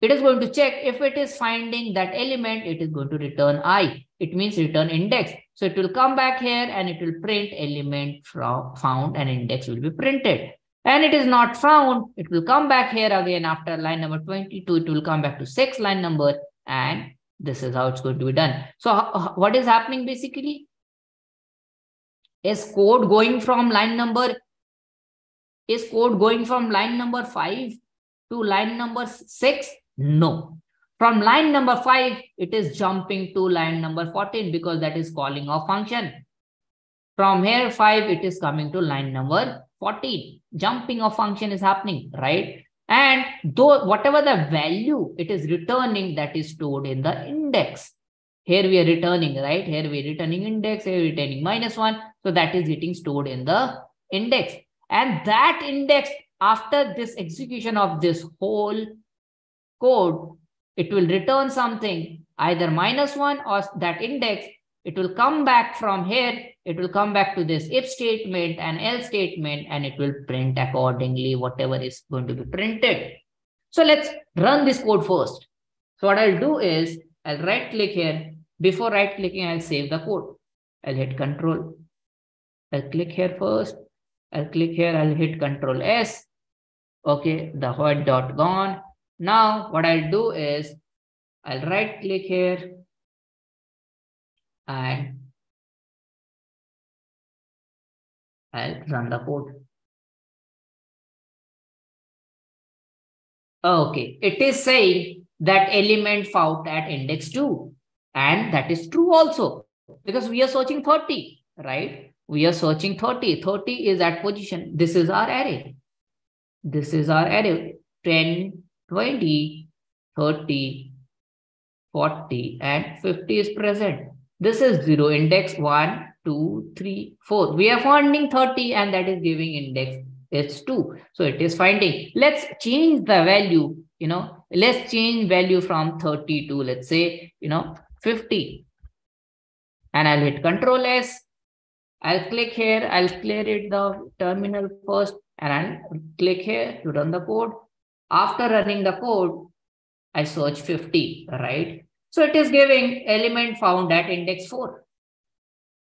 it is going to check if it is finding that element, it is going to return i. It means return index. So it will come back here and it will print element from found and index will be printed. And it is not found. It will come back here again after line number 22. It will come back to six line number and this is how it's going to be done. So what is happening basically? Is code going from line number is code going from line number 5 to line number 6 no. From line number 5, it is jumping to line number 14 because that is calling a function. From here 5, it is coming to line number 14. Jumping of function is happening, right? And though whatever the value it is returning that is stored in the index. Here we are returning, right? Here we are returning index, here we are returning minus one. So that is getting stored in the index. And that index, after this execution of this whole code, it will return something, either minus one or that index. It will come back from here. It will come back to this if statement and else statement, and it will print accordingly whatever is going to be printed. So let's run this code first. So what I'll do is I'll right click here. Before right clicking, I'll save the code. I'll hit control. I'll click here first. I'll click here. I'll hit control S. Okay, the white dot gone. Now what I'll do is I'll right click here and I'll run the code. Okay, it is saying that element found at index 2. And that is true also because we are searching 30, right? We are searching 30. 30 is at position. This is our array. This is our array. 10, 20, 30, 40, and 50 is present. This is 0 index 1, 2, 3, 4. We are finding 30 and that is giving index it's 2. So it is finding. Let's change the value, you know, let's change value from 30 to, let's say, you know, 50. And I'll hit Control S. I'll click here. I'll clear it the terminal first and I'll click here to run the code. After running the code, I search 50, right? So it is giving element found at index 4.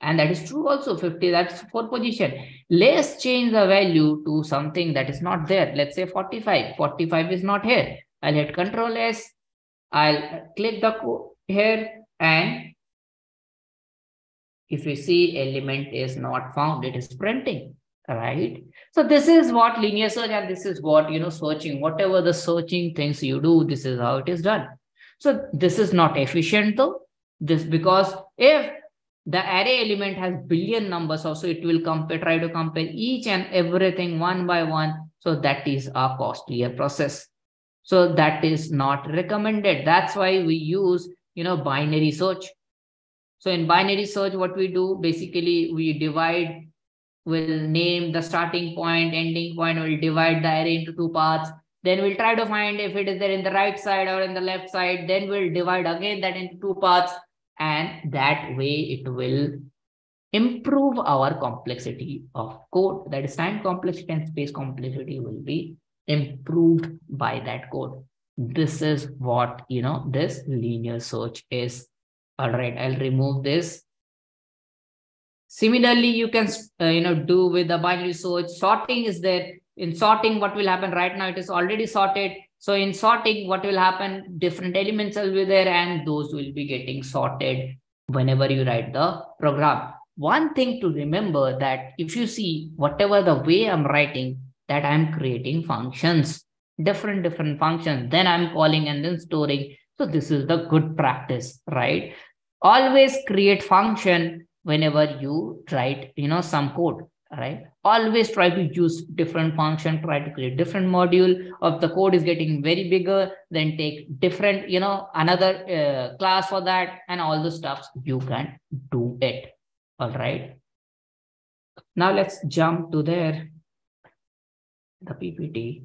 And that is true also 50, that's for position. Let's change the value to something that is not there. Let's say 45. 45 is not here. I'll hit Control S. I'll click the code here and if you see element is not found, it is printing, right? So this is what linear search and this is what, you know, searching, whatever the searching things you do, this is how it is done. So this is not efficient though. This because if the array element has billion numbers also it will compare try to compare each and everything one by one so that is a costlier process so that is not recommended that's why we use you know binary search so in binary search what we do basically we divide will name the starting point ending point we'll divide the array into two parts then we'll try to find if it is there in the right side or in the left side then we'll divide again that into two parts and that way it will improve our complexity of code. That is time complexity and space complexity will be improved by that code. This is what, you know, this linear search is. All right, I'll remove this. Similarly, you can, uh, you know, do with the binary search. Sorting is there. In sorting, what will happen right now? It is already sorted. So in sorting, what will happen? Different elements will be there and those will be getting sorted whenever you write the program. One thing to remember that if you see whatever the way I'm writing, that I'm creating functions, different, different functions, then I'm calling and then storing. So this is the good practice, right? Always create function whenever you write, you know, some code right? Always try to use different function try to create different module. Of the code is getting very bigger then take different you know another uh, class for that and all the stuff you can do it. All right? Now let's jump to there. The ppt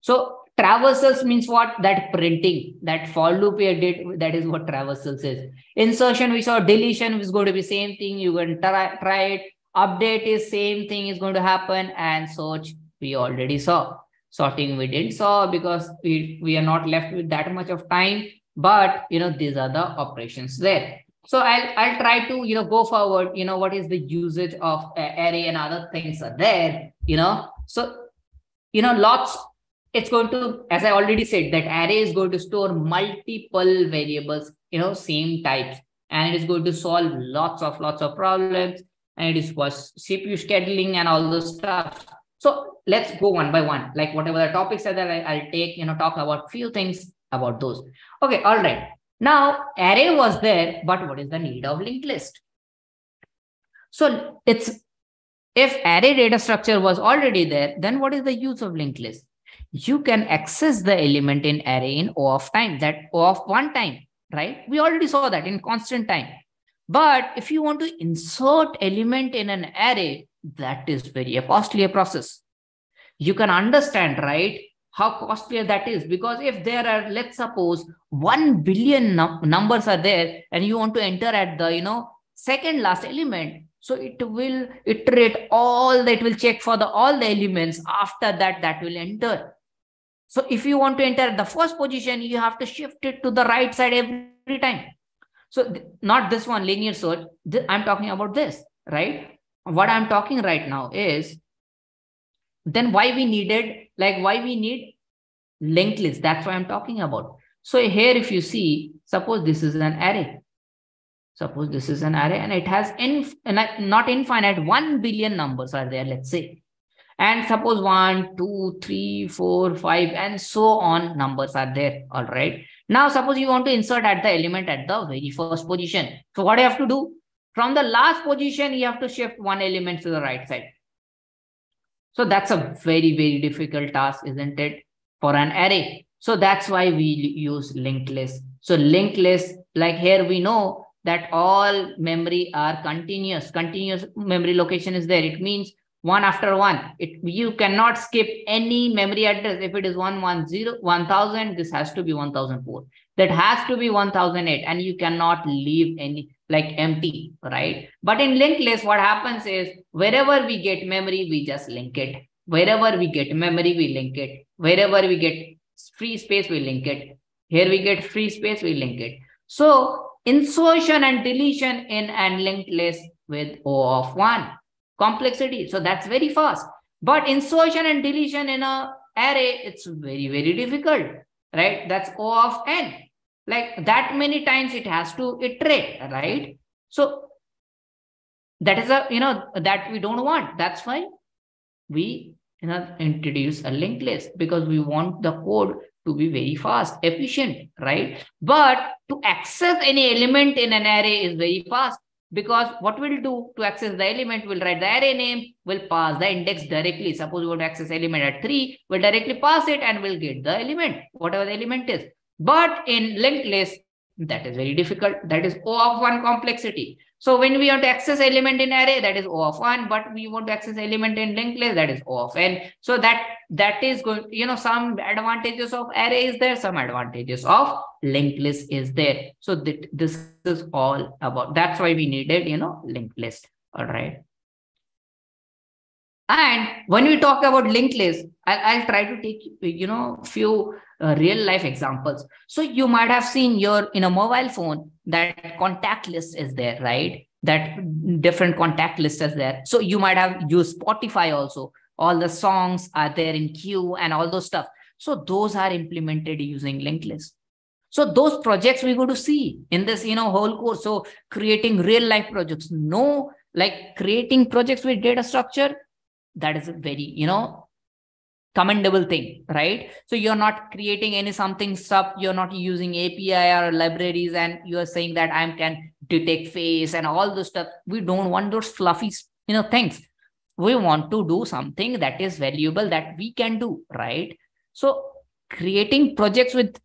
so Traversals means what? That printing, that for loop we did, that is what traversals is. Insertion, we saw deletion is going to be same thing. You can try, try it. Update is same thing is going to happen. And search, we already saw. Sorting, we didn't saw because we, we are not left with that much of time. But, you know, these are the operations there. So I'll, I'll try to, you know, go forward, you know, what is the usage of uh, array and other things are there, you know. So, you know, lots it's going to, as I already said, that array is going to store multiple variables, you know, same types, and it is going to solve lots of lots of problems, and it is for CPU scheduling and all those stuff. So let's go one by one, like whatever the topics are that I, will take, you know, talk about few things about those. Okay, all right. Now array was there, but what is the need of linked list? So it's if array data structure was already there, then what is the use of linked list? You can access the element in array in O of time, that O of one time, right? We already saw that in constant time. But if you want to insert element in an array, that is very a costly process. You can understand, right? How costly that is because if there are, let's suppose, one billion num numbers are there, and you want to enter at the, you know, second last element, so it will iterate all that will check for the all the elements. After that, that will enter. So if you want to enter the first position, you have to shift it to the right side every time. So not this one linear search. I'm talking about this, right? What I'm talking right now is then why we needed, like why we need linked list. That's what I'm talking about. So here, if you see, suppose this is an array. Suppose this is an array and it has inf uh, not infinite, 1 billion numbers are there, let's say and suppose one two three four five and so on numbers are there. All right. Now suppose you want to insert at the element at the very first position. So what you have to do? From the last position you have to shift one element to the right side. So that's a very very difficult task isn't it for an array? So that's why we use linked list. So linked list like here we know that all memory are continuous. Continuous memory location is there. It means one after one. It you cannot skip any memory address. If it is 110, 1000, this has to be 1004. That has to be 1008, and you cannot leave any like empty, right? But in linked list, what happens is wherever we get memory, we just link it. Wherever we get memory, we link it. Wherever we get free space, we link it. Here we get free space, we link it. So insertion and deletion in and linked list with O of 1 complexity. So that's very fast. But insertion and deletion in a array, it's very, very difficult, right? That's O of n. Like that many times it has to iterate, right? So that is a, you know, that we don't want. That's why we, you know, introduce a linked list because we want the code to be very fast, efficient, right? But to access any element in an array is very fast because what we'll do to access the element, we'll write the array name, we'll pass the index directly. Suppose we want to access element at 3, we'll directly pass it and we'll get the element, whatever the element is. But in linked list, that is very difficult. That is O of 1 complexity. So when we want to access element in array, that is O of 1, but we want to access element in linked list, that is O of n. So that that is going, you know, some advantages of array is there, some advantages of linked list is there. So that this is all about, that's why we needed, you know, linked list. All right. And when we talk about linked list, I'll, I'll try to take, you know, few uh, real life examples. So you might have seen your, in a mobile phone, that contact list is there, right? That different contact list is there. So you might have used Spotify also. All the songs are there in queue and all those stuff. So those are implemented using linked list. So those projects we're going to see in this, you know, whole course. So creating real life projects, no, like creating projects with data structure, that is very, you know, commendable thing, right? So you're not creating any something sub, you're not using API or libraries, and you're saying that I can detect face and all those stuff. We don't want those fluffy, you know, things. We want to do something that is valuable that we can do, right? So creating projects with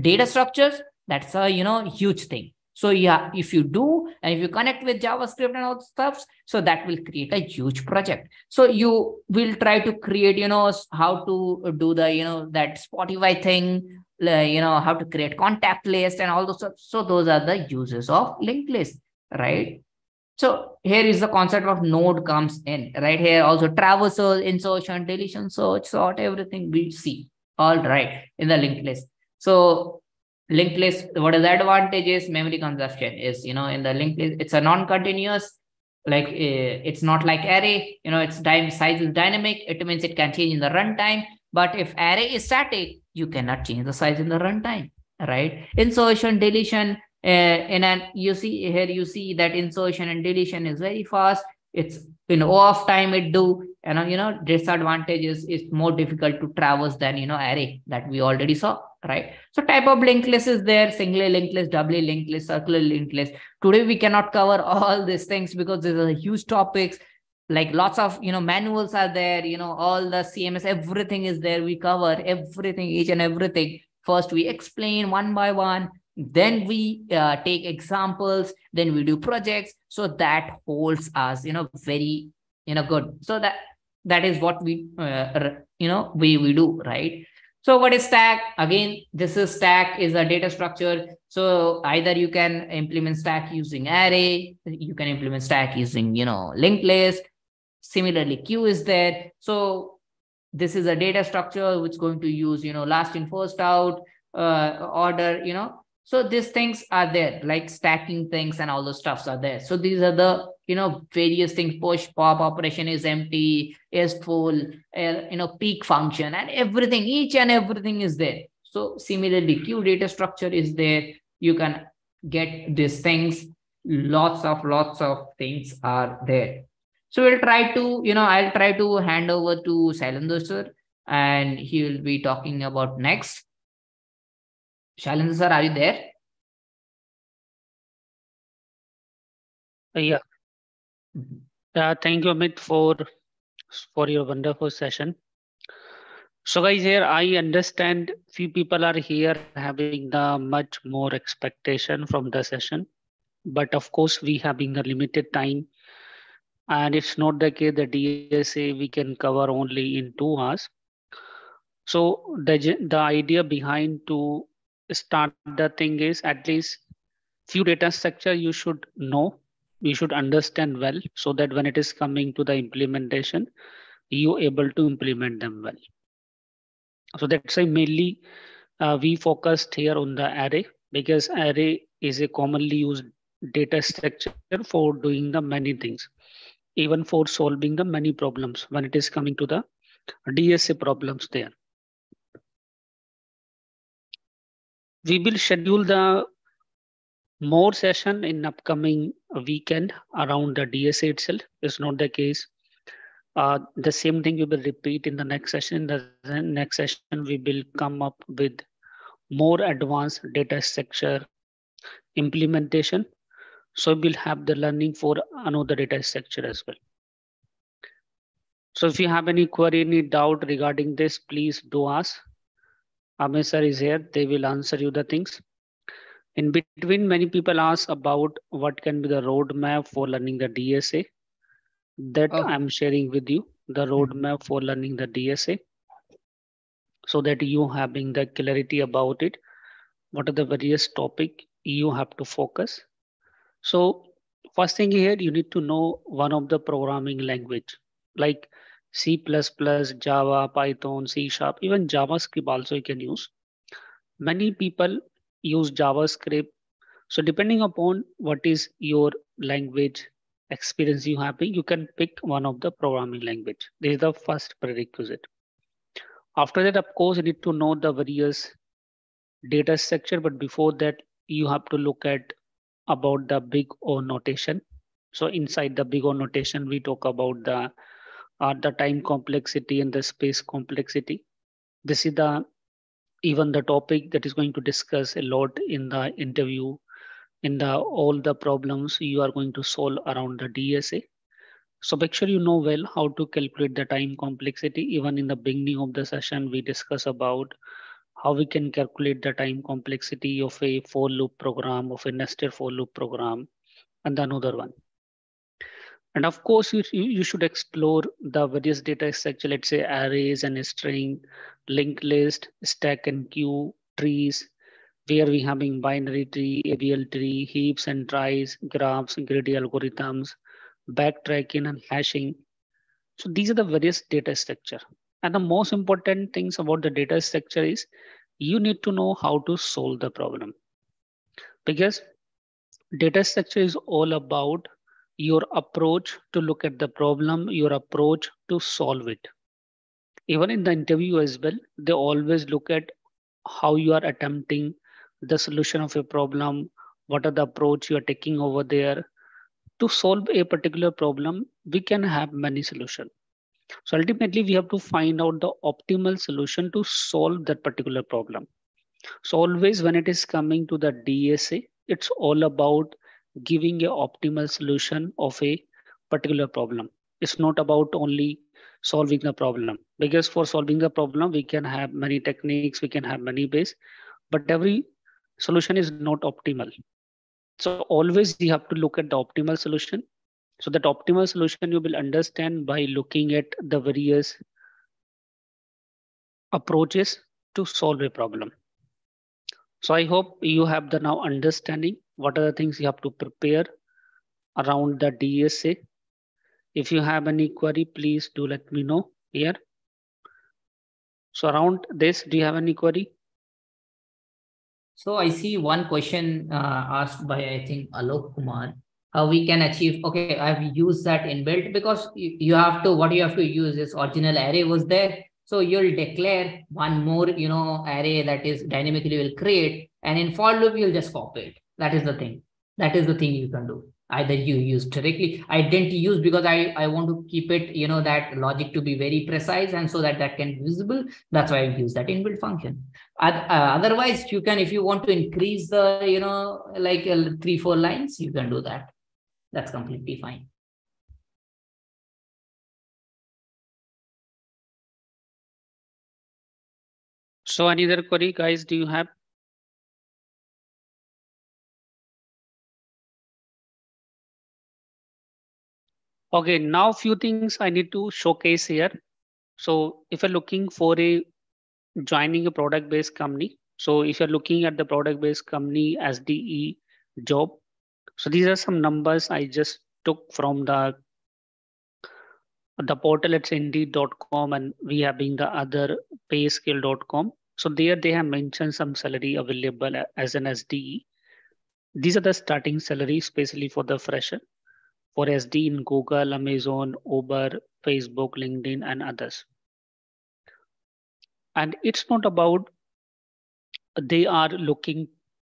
data structures, that's a you know huge thing. So yeah, if you do, and if you connect with JavaScript and all stuff, so that will create a huge project. So you will try to create, you know, how to do the, you know, that Spotify thing, you know, how to create contact list and all those stuff. So those are the uses of linked list, right? So here is the concept of node comes in, right? Here also traversal, insertion, deletion, search, sort, everything we see. All right, in the linked list. So linked list what is the advantage is memory consumption is you know in the linked list it's a non-continuous like uh, it's not like array you know its time size is dynamic it means it can change in the runtime but if array is static you cannot change the size in the runtime right? Insertion deletion uh, in an you see here you see that insertion and deletion is very fast it's in O of time it do and uh, you know disadvantages is more difficult to traverse than you know array that we already saw right? So type of linked list is there, singly linked list, doubly linked list, circular linked list. Today we cannot cover all these things because these are huge topics. like lots of you know manuals are there you know all the cms everything is there we cover everything each and everything first we explain one by one then we uh, take examples then we do projects. So that holds us you know very you know good. So that that is what we uh, you know we we do right? So what is stack? Again this is stack is a data structure. So either you can implement stack using array you can implement stack using you know linked list. Similarly, queue is there. So this is a data structure which is going to use, you know, last in first out uh, order, you know. So these things are there, like stacking things and all those stuffs are there. So these are the, you know, various things, push, pop, operation is empty, is full, uh, you know, peek function and everything, each and everything is there. So similarly, queue data structure is there. You can get these things. Lots of, lots of things are there. So we'll try to, you know, I'll try to hand over to Shailendra sir and he will be talking about next. Shailendra sir, are you there? Yeah. Uh, thank you, Amit, for, for your wonderful session. So guys, here I understand few people are here having the much more expectation from the session. But of course, we having a limited time and it's not the case the DSA we can cover only in two hours. So the, the idea behind to start the thing is at least few data structure you should know, you should understand well so that when it is coming to the implementation, you able to implement them well. So that's why mainly uh, we focused here on the array because array is a commonly used data structure for doing the many things even for solving the many problems when it is coming to the DSA problems there. We will schedule the more session in upcoming weekend around the DSA itself. It's not the case. Uh, the same thing we will repeat in the next session. The next session we will come up with more advanced data structure implementation so we'll have the learning for another data structure as well. So if you have any query, any doubt regarding this, please do ask. Amit sir is here. They will answer you the things. In between, many people ask about what can be the roadmap for learning the DSA. That oh. I'm sharing with you, the hmm. roadmap for learning the DSA. So that you having the clarity about it. What are the various topic you have to focus so first thing here, you need to know one of the programming language like C++, Java, Python, C Sharp, even JavaScript also you can use. Many people use JavaScript. So depending upon what is your language experience you have, you can pick one of the programming language. This is the first prerequisite. After that, of course, you need to know the various data structure. But before that, you have to look at about the big O notation. So inside the big O notation, we talk about the uh, the time complexity and the space complexity. This is the even the topic that is going to discuss a lot in the interview in the all the problems you are going to solve around the DSA. So make sure you know well how to calculate the time complexity. Even in the beginning of the session, we discuss about how we can calculate the time complexity of a for loop program, of a nested for loop program, and another one. And of course, you, you should explore the various data structure, let's say arrays and string, linked list, stack and queue, trees, where we having binary tree, AVL tree, heaps and tries, graphs, greedy algorithms, backtracking and hashing. So these are the various data structure. And the most important things about the data structure is you need to know how to solve the problem. Because data structure is all about your approach to look at the problem, your approach to solve it. Even in the interview as well, they always look at how you are attempting the solution of a problem, what are the approach you are taking over there. To solve a particular problem, we can have many solutions. So ultimately, we have to find out the optimal solution to solve that particular problem. So always when it is coming to the DSA, it's all about giving a optimal solution of a particular problem. it's not about only solving the problem. Because for solving the problem we can have many techniques we can have many ways but every solution is not optimal. So always you have to look at the optimal solution. So that optimal solution you will understand by looking at the various approaches to solve a problem so i hope you have the now understanding what are the things you have to prepare around the dsa if you have any query, please do let me know here. So around this, do you have any query? So I see one question uh, asked by, I think, Alok Kumar. How we can achieve, okay, I've used that inbuilt because you, you have to, what you have to use is original array was there. So you'll declare one more, you know, array that is dynamically will create and in for loop, you'll just copy it. That is the thing. That is the thing you can do. Either you use directly. I didn't use because i i want to keep it you know that logic to be very precise and so that that can be visible. That's why i use that inbuilt function. Uh, otherwise you can if you want to increase the you know like uh, three four lines you can do that. That's completely fine so any other query guys do you have Okay, now few things I need to showcase here. So if you're looking for a joining a product-based company, so if you're looking at the product-based company SDE job, so these are some numbers I just took from the the portal it's indeed.com and we have been the other payscale.com. So there they have mentioned some salary available as an SDE. These are the starting salaries, especially for the fresher for SD in Google, Amazon, Uber, Facebook, LinkedIn, and others. And it's not about they are looking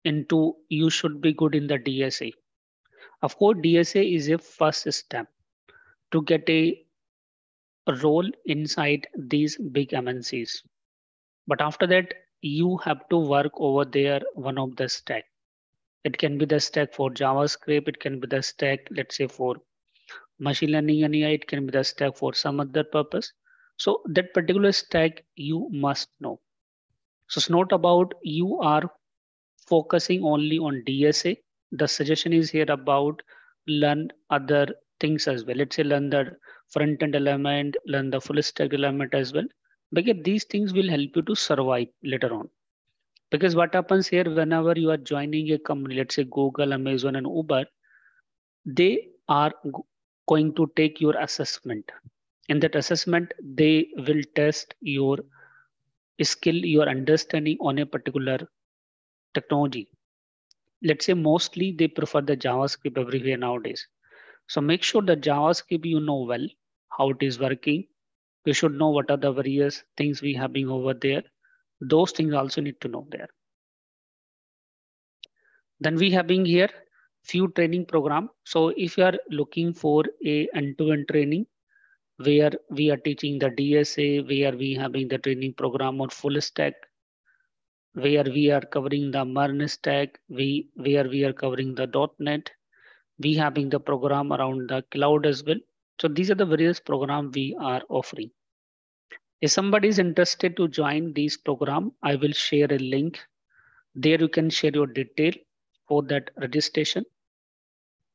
into you should be good in the DSA. Of course, DSA is a first step to get a role inside these big MNCs. But after that, you have to work over there one of the stack. It can be the stack for JavaScript. It can be the stack, let's say for machine learning and AI. It can be the stack for some other purpose. So that particular stack you must know. So it's not about you are focusing only on DSA. The suggestion is here about learn other things as well. Let's say learn the front end element, learn the full stack element as well. Because these things will help you to survive later on. Because what happens here, whenever you are joining a company, let's say Google, Amazon, and Uber, they are going to take your assessment. In that assessment, they will test your skill, your understanding on a particular technology. Let's say mostly they prefer the JavaScript everywhere nowadays. So make sure the JavaScript you know well, how it is working. You should know what are the various things we having over there those things also need to know there. Then we having here few training program. So if you are looking for a end-to-end training where we are teaching the DSA, where we having the training program on full stack, where we are covering the MERN stack, we where we are covering the .NET, we having the program around the cloud as well. So these are the various program we are offering. If somebody is interested to join these program, I will share a link. There you can share your detail for that registration.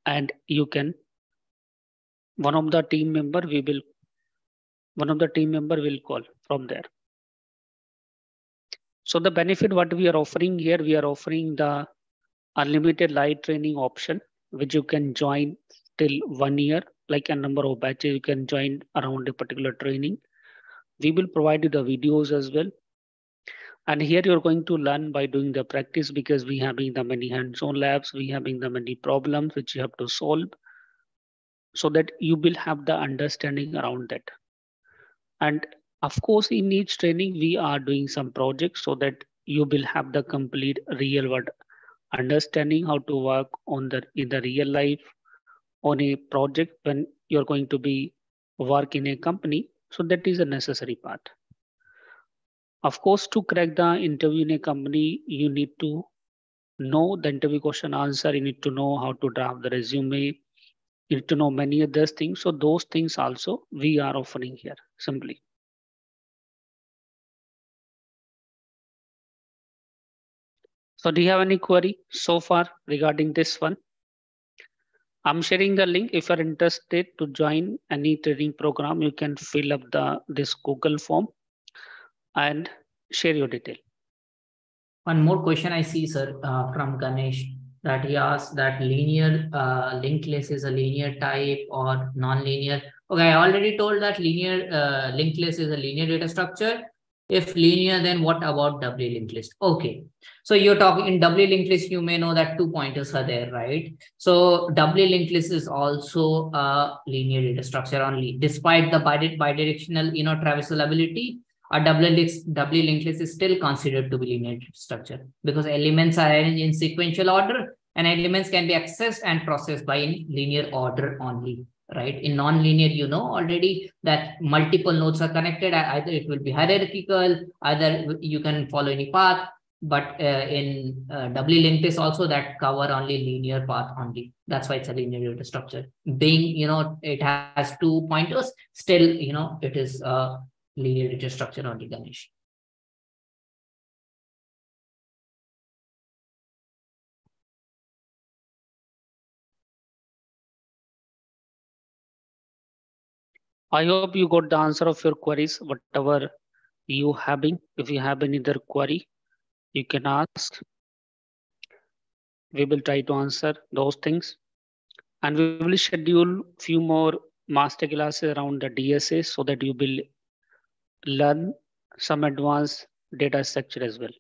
And you can, one of the team member, we will, one of the team member will call from there. So the benefit what we are offering here, we are offering the unlimited live training option, which you can join till one year, like a number of batches you can join around a particular training we will provide you the videos as well. And here you're going to learn by doing the practice because we having the many hands-on labs, we having the many problems which you have to solve so that you will have the understanding around that. And of course, in each training, we are doing some projects so that you will have the complete real world understanding how to work on the in the real life on a project when you're going to be work in a company so that is a necessary part. Of course, to crack the interview in a company, you need to know the interview question answer. You need to know how to draft the resume. you need to know many other things. So those things also we are offering here simply. So do you have any query so far regarding this one? I'm sharing the link. If you're interested to join any training program, you can fill up the this Google form and share your detail. One more question I see, sir, uh, from Ganesh that he asked that linear uh, linked list is a linear type or non-linear. Okay, I already told that linear uh, linked list is a linear data structure. If linear, then what about doubly linked list? Okay, so you're talking in doubly linked list, you may know that two pointers are there, right? So doubly linked list is also a linear data structure only, despite the bidirectional, you know, traversal ability a doubly linked, doubly linked list is still considered to be linear structure because elements are arranged in sequential order and elements can be accessed and processed by in linear order only right? In non-linear you know already that multiple nodes are connected either it will be hierarchical either you can follow any path but uh, in uh, doubly linked is also that cover only linear path only. That's why it's a linear data structure. Being you know it has two pointers still you know it is a linear data structure only, Ganesh. I hope you got the answer of your queries, whatever you having. If you have any other query, you can ask. We will try to answer those things. And we will schedule few more master classes around the DSA so that you will learn some advanced data structure as well.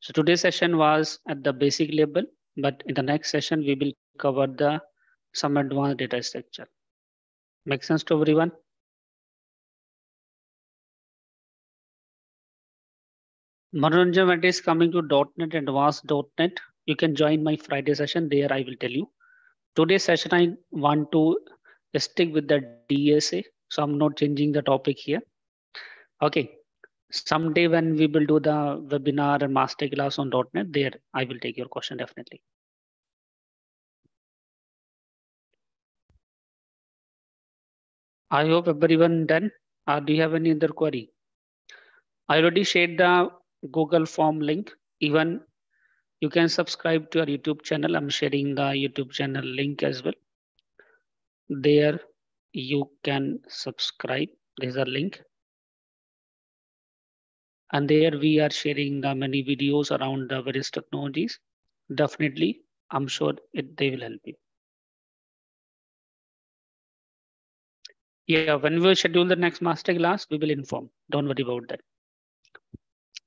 So today's session was at the basic level, but in the next session, we will cover the some advanced data structure. Make sense to everyone? Manoranjan, when it is coming to .NET Advanced .NET, you can join my Friday session. There I will tell you. Today's session, I want to stick with the DSA. So I'm not changing the topic here. Okay. Someday when we will do the webinar and master class on .NET, there I will take your question definitely. I hope everyone done. Uh, do you have any other query? I already shared the Google form link. Even you can subscribe to our YouTube channel. I'm sharing the YouTube channel link as well. There you can subscribe. There's a link and there we are sharing the many videos around the various technologies. Definitely, I'm sure it, they will help you. Yeah, when we schedule the next master class, we will inform. Don't worry about that.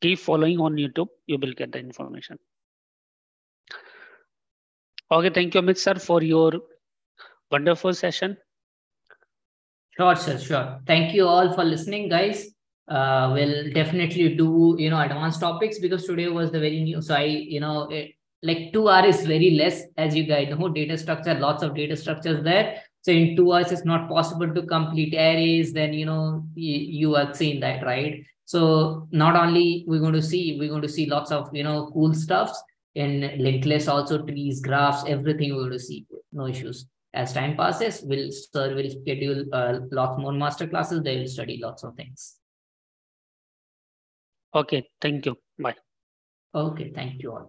Keep following on YouTube, you will get the information. Okay, thank you, Amit sir, for your wonderful session. Sure, sir, sure. Thank you all for listening, guys uh, will definitely do you know advanced topics because today was the very new so i you know it, like two hours is very less as you guys know data structure lots of data structures there so in two hours it's not possible to complete arrays then you know you, you have seen that right so not only we're going to see we're going to see lots of you know cool stuffs in linked list also trees graphs everything we're going to see no issues as time passes we'll sir will schedule uh, lots more master classes they will study lots of things Okay, thank you. Bye. Okay, thank you all.